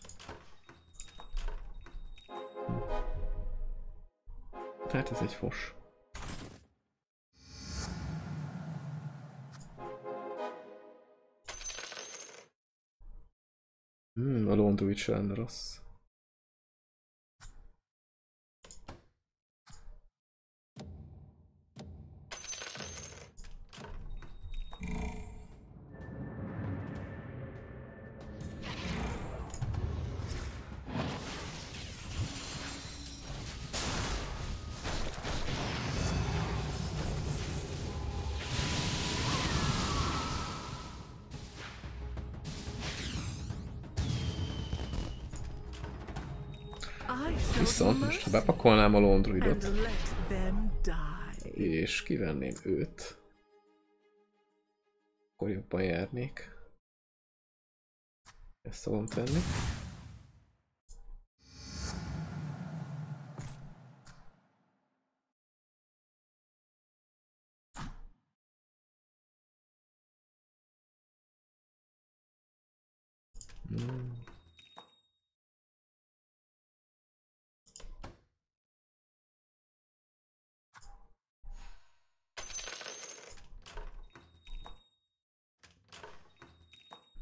Hát ez egy fos. Hmm, a se lenne rossz. Bepakolnám a die. És kivenném őt. Akkor jobban járnék. Ezt fogom tenni. Hmm.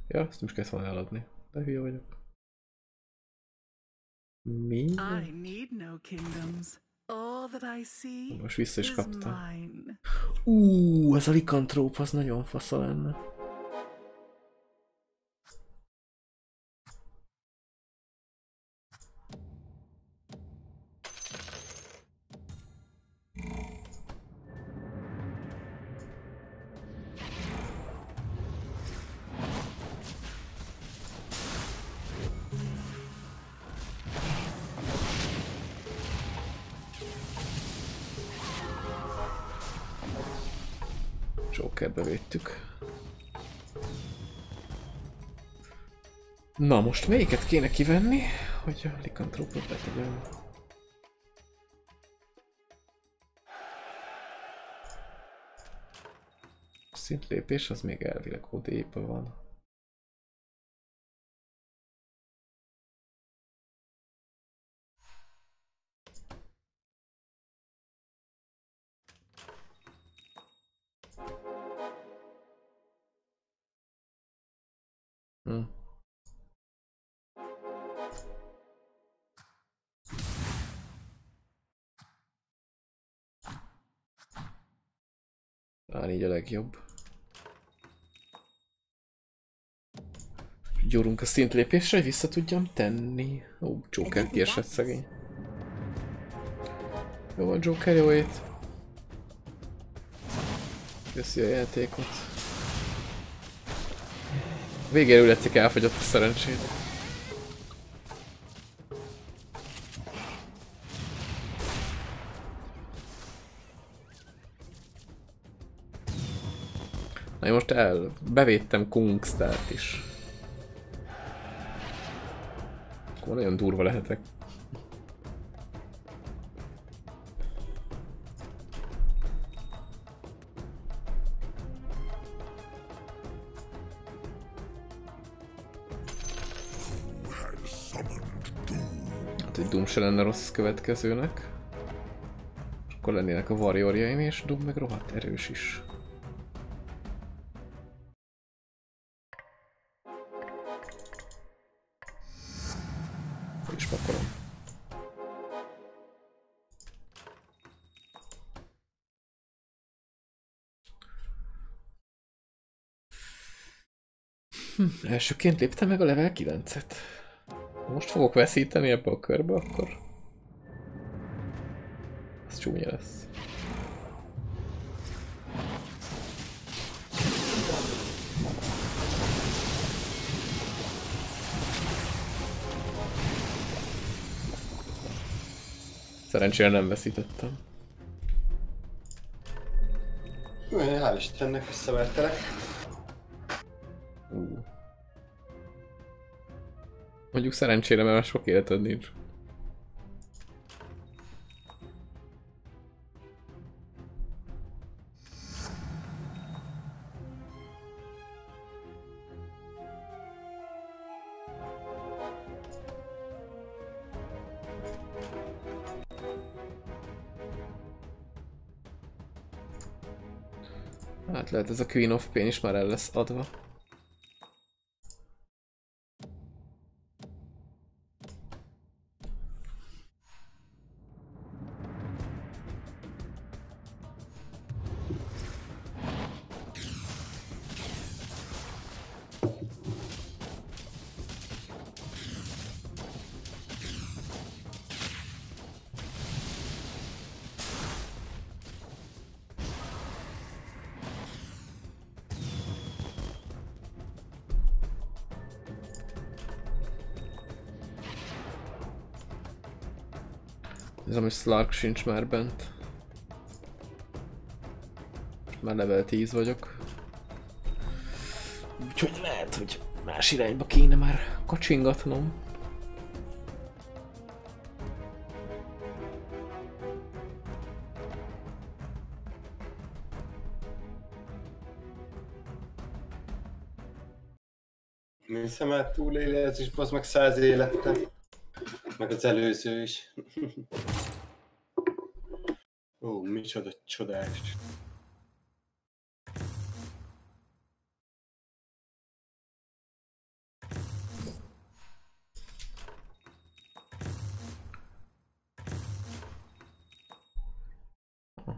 Ja, ezt nem is kellett volna eladni. De hülye vagyok. Mi? I need no kingdoms. All that I see Most vissza is mine. Ú, ez a likantróp, az nagyon fasza lenne. Na most melyiket kéne kivenni, hogy a likantrópot betegyem? Szintlépés az még elvileg odébb van. Hm. Talán így a legjobb. Gyúrunk a szintlépésre, hogy vissza tudjam tenni. Ó, Joker kiesett szegény. Jó van Joker, jó ét. Köszi a játékot. Végére úgy látszik elfogyott a szerencsét. Most el, bevédtem Kungstát is. Akkor nagyon durva lehetek. Hát egy Doom se lenne rossz következőnek. És akkor lennének a warriorjaim, és Doom meg rohadt erős is. Elsőként léptem meg a level 9-et. Most fogok veszíteni ebbe a körbe, akkor... Ez csúnya lesz. Szerencsére nem veszítettem. Hál' Istennek visszavertelek. Ú. Mondjuk szerencsére, mert már sok életed nincs. Hát lehet ez a Queen of Pain is már el lesz adva. Slark sincs már bent. már level 10 vagyok. Úgyhogy lehet, hogy más irányba kéne már kacsingatnom. Mi szemelt túléli, ez is az meg száz élete. Meg az előző is. Ó, micsoda csodás.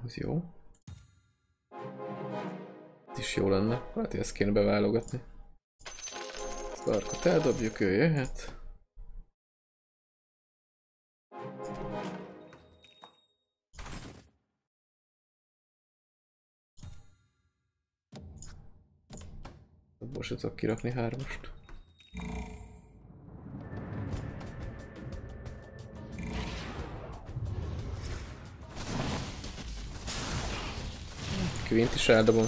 Az jó. Ez is jó lenne. Hát ezt kéne beválogatni. Starkot eldobjuk, ő jöhet. Se tudok kirakni hármast. Quint is eldobom.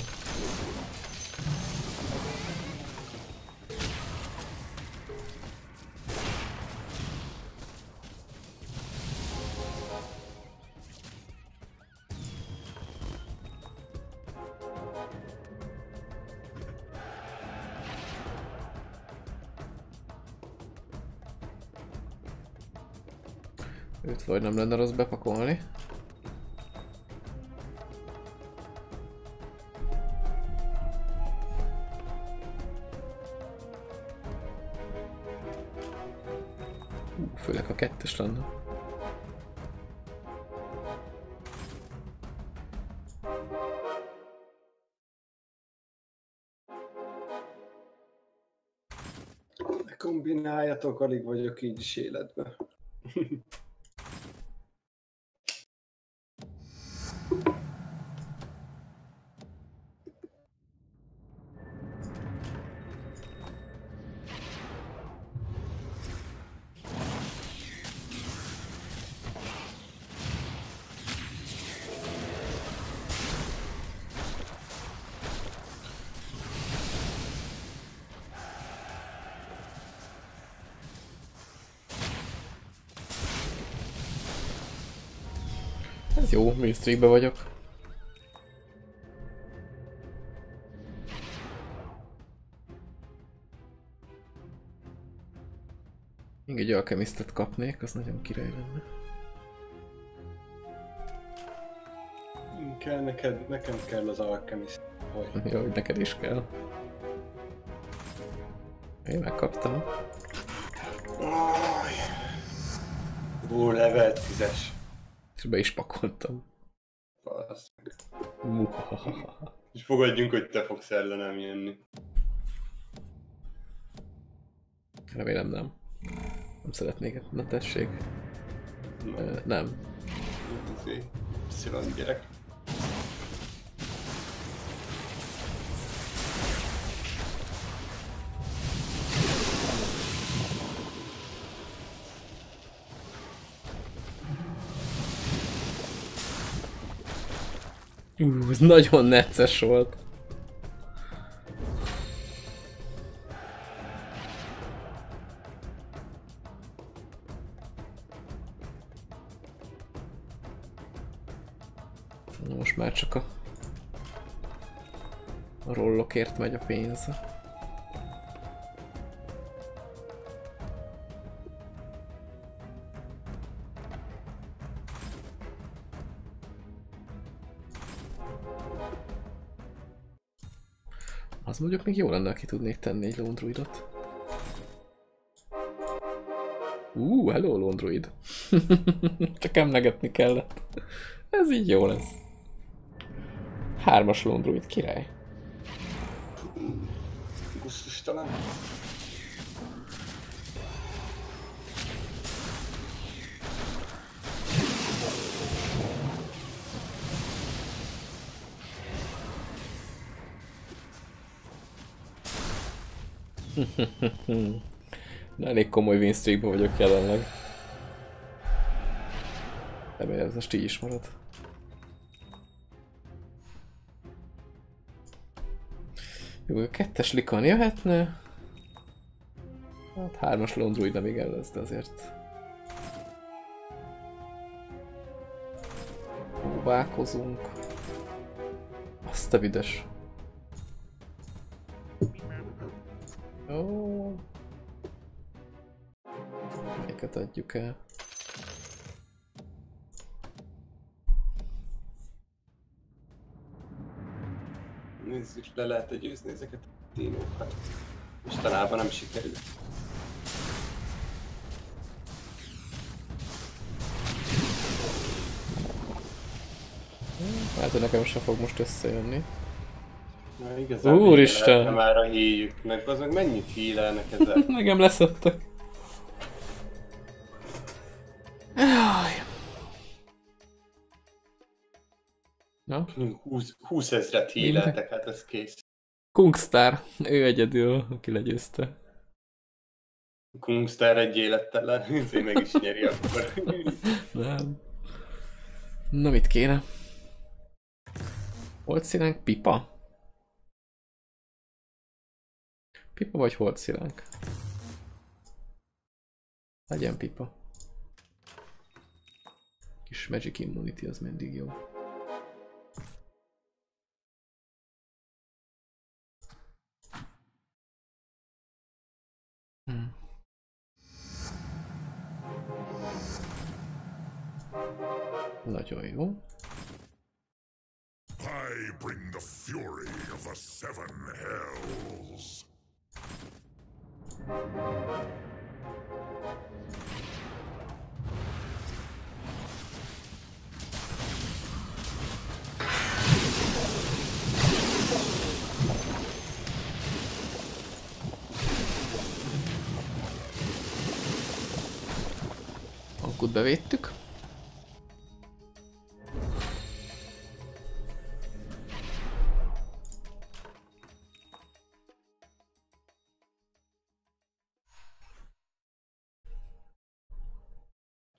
Lenne rossz bepakolni. Hú, főleg a kettes lenne. Ne kombináljatok, alig vagyok így is életben. Ez jó, minisztrékbe vagyok. Még egy alkemisztet kapnék, az nagyon király lenne. Kell neked, nekem kell az alchemist. Hogy? Jó, hogy neked is kell. Én megkaptam. Ú, level 10-es. És be is pakoltam. Muhahaha. És fogadjunk, hogy te fogsz ellenem jönni. Remélem nem. Nem szeretnék, na tessék. Ö, nem. Szilond gyerek. Ú, ez nagyon necces volt. Most már csak a, a rollokért megy a pénz. Mondjuk még jó lenne, ki tudnék tenni egy lone druidot. Ú, uh, hello lone druid. Csak emlegetni kellett. Ez így jó lesz. Hármas lone druid király. Gusztustalan. De elég komoly win streakban vagyok jelenleg. Remélem ez most így is marad. Jó, a kettes likon jöhetne. Hát hármas londruida még el lesz, de azért... Próbálkozunk. Azt a büdös. Jó. Melyiket adjuk el? Nézzük, le lehet győzni ezeket a tínókat. Mostanában nem sikerült. Hát, nekem sem fog most összejönni. Na, igazán Úristen! már a héjük meg, az meg mennyit hílelnek ezzel. Nekem leszöttek. Jaj. Na, 20, 20 ezret híleltek, hát ez kész. Kungstar, ő egyedül, aki legyőzte. Kungstar egy élettel le, ezért meg is nyeri akkor. Nem. Na mit kéne? Holt szilánk? Pipa? Pipa vagy holt szilánk? Legyen pipa. Kis magic immunity az mindig jó. Hmm. Nagyon jó. I bring the fury of the seven hells. Ankut bevédtük.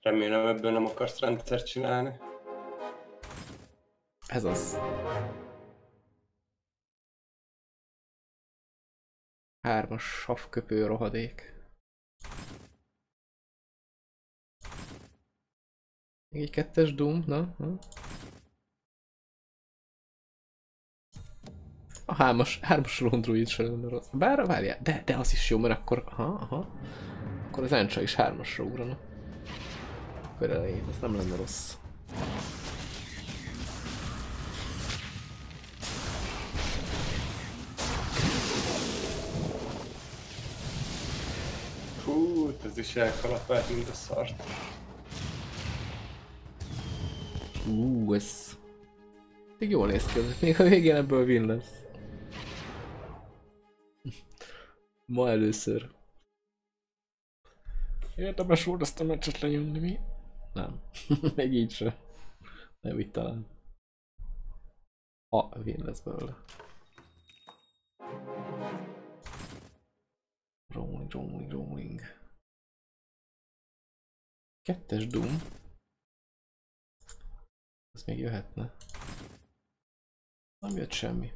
Remélem ebből nem akarsz rendszert csinálni. Ez az. Hármas savköpő rohadék. Még egy kettes Doom, na? na. A hármas, hármas Rondruid sem lenne rossz. Bár várjál, de, de az is jó, mert akkor, aha, aha. Akkor az Encsa is hármasra ugrana. Akkor elején, ez nem lenne rossz. Hú, ez is elkalapált, mint a szart. Ú, ez... Még jól néz ki, még a végén ebből win lesz. Ma először. Érdemes volt ezt a meccset lenyomni, mi? Nem. még így sem. Nem itt talán. A win lesz belőle. Rolling, rolling, rolling. Kettes Doom. Ez még jöhetne. Nem jött semmi.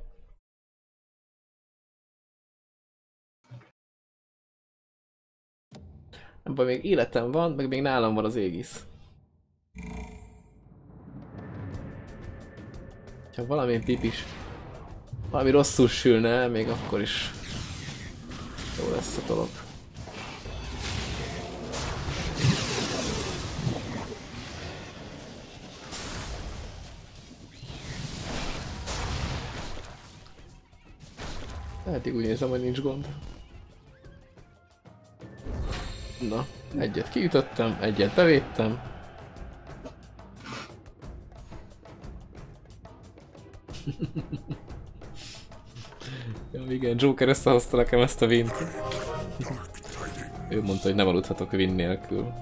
Nem baj, még életem van, meg még nálam van az égisz. Ha valami pipis, valami rosszul sülne még akkor is jó lesz a dolog. Eddig úgy nézem, hogy nincs gond. Na, egyet kiütöttem, egyet bevédtem. Ja, igen, Joker összehozta nekem ezt a vint. Ő mondta, hogy nem aludhatok win nélkül.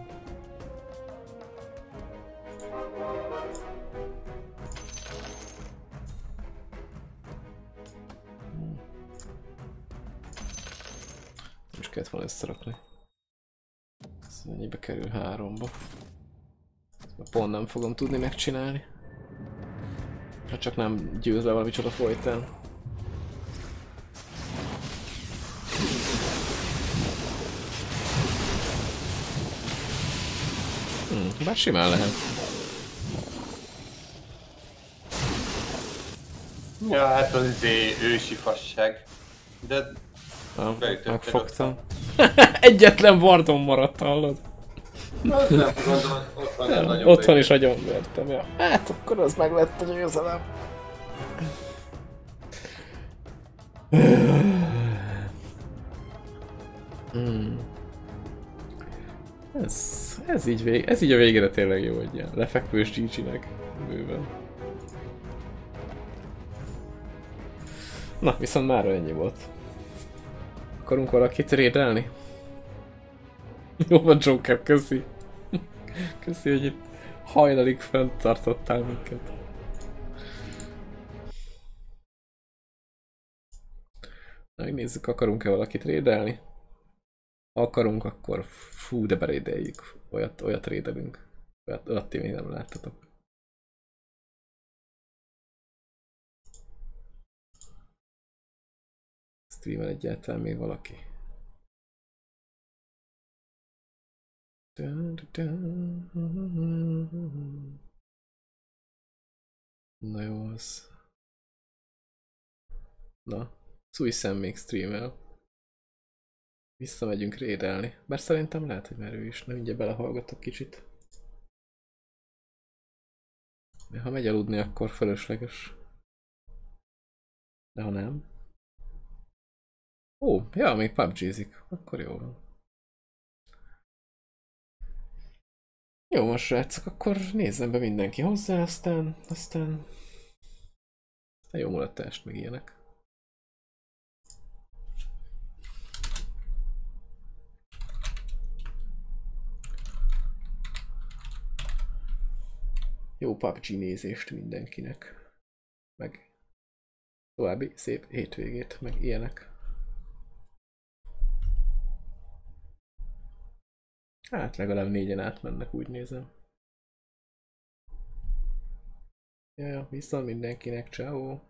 Kellett volna összerakni. Ez mennyibe kerül háromba. Ezt Pont nem fogom tudni megcsinálni. Ha csak nem győz le valami csoda folytán. Hm, bár simán lehet. Ja, hát az izé ősi fasság. De... Megfogtam. Egyetlen vardon maradt, hallod? Az nem gondolom, ott van egy nagyon Otthon is agyon vertem, ja. Hát akkor az meg lett a győzelem. Hmm. Ez, ez, így vég, ez így a végére tényleg jó, hogy ilyen lefekvős GG-nek bőven. Na, viszont már ennyi volt. Akarunk valakit rédelni? Jó van Joker, köszi. Köszi, hogy itt hajnalig fent tartottál minket. Megnézzük, akarunk-e valakit rédelni? Akarunk, akkor fú, de berédeljük. Olyat, olyat rédelünk. Olyat, olyat ti még nem láttatok. Streamen egyáltalán még valaki. Dun, dun. Na jó az. Na, Suicide még streamel. Visszamegyünk rédelni. Bár szerintem lehet, hogy már is. Nem mindjárt belehallgatok kicsit. De ha megy aludni, akkor fölösleges. De ha nem... Ó, ja, még PUBG-zik. Akkor jó van. Jó, most srácok, akkor nézzem be mindenki hozzá, aztán, aztán... Aztán jó mulatást, meg ilyenek. Jó PUBG nézést mindenkinek. Meg további szép hétvégét, meg ilyenek. Hát legalább négyen átmennek, úgy nézem. Ja, viszont mindenkinek, ciao.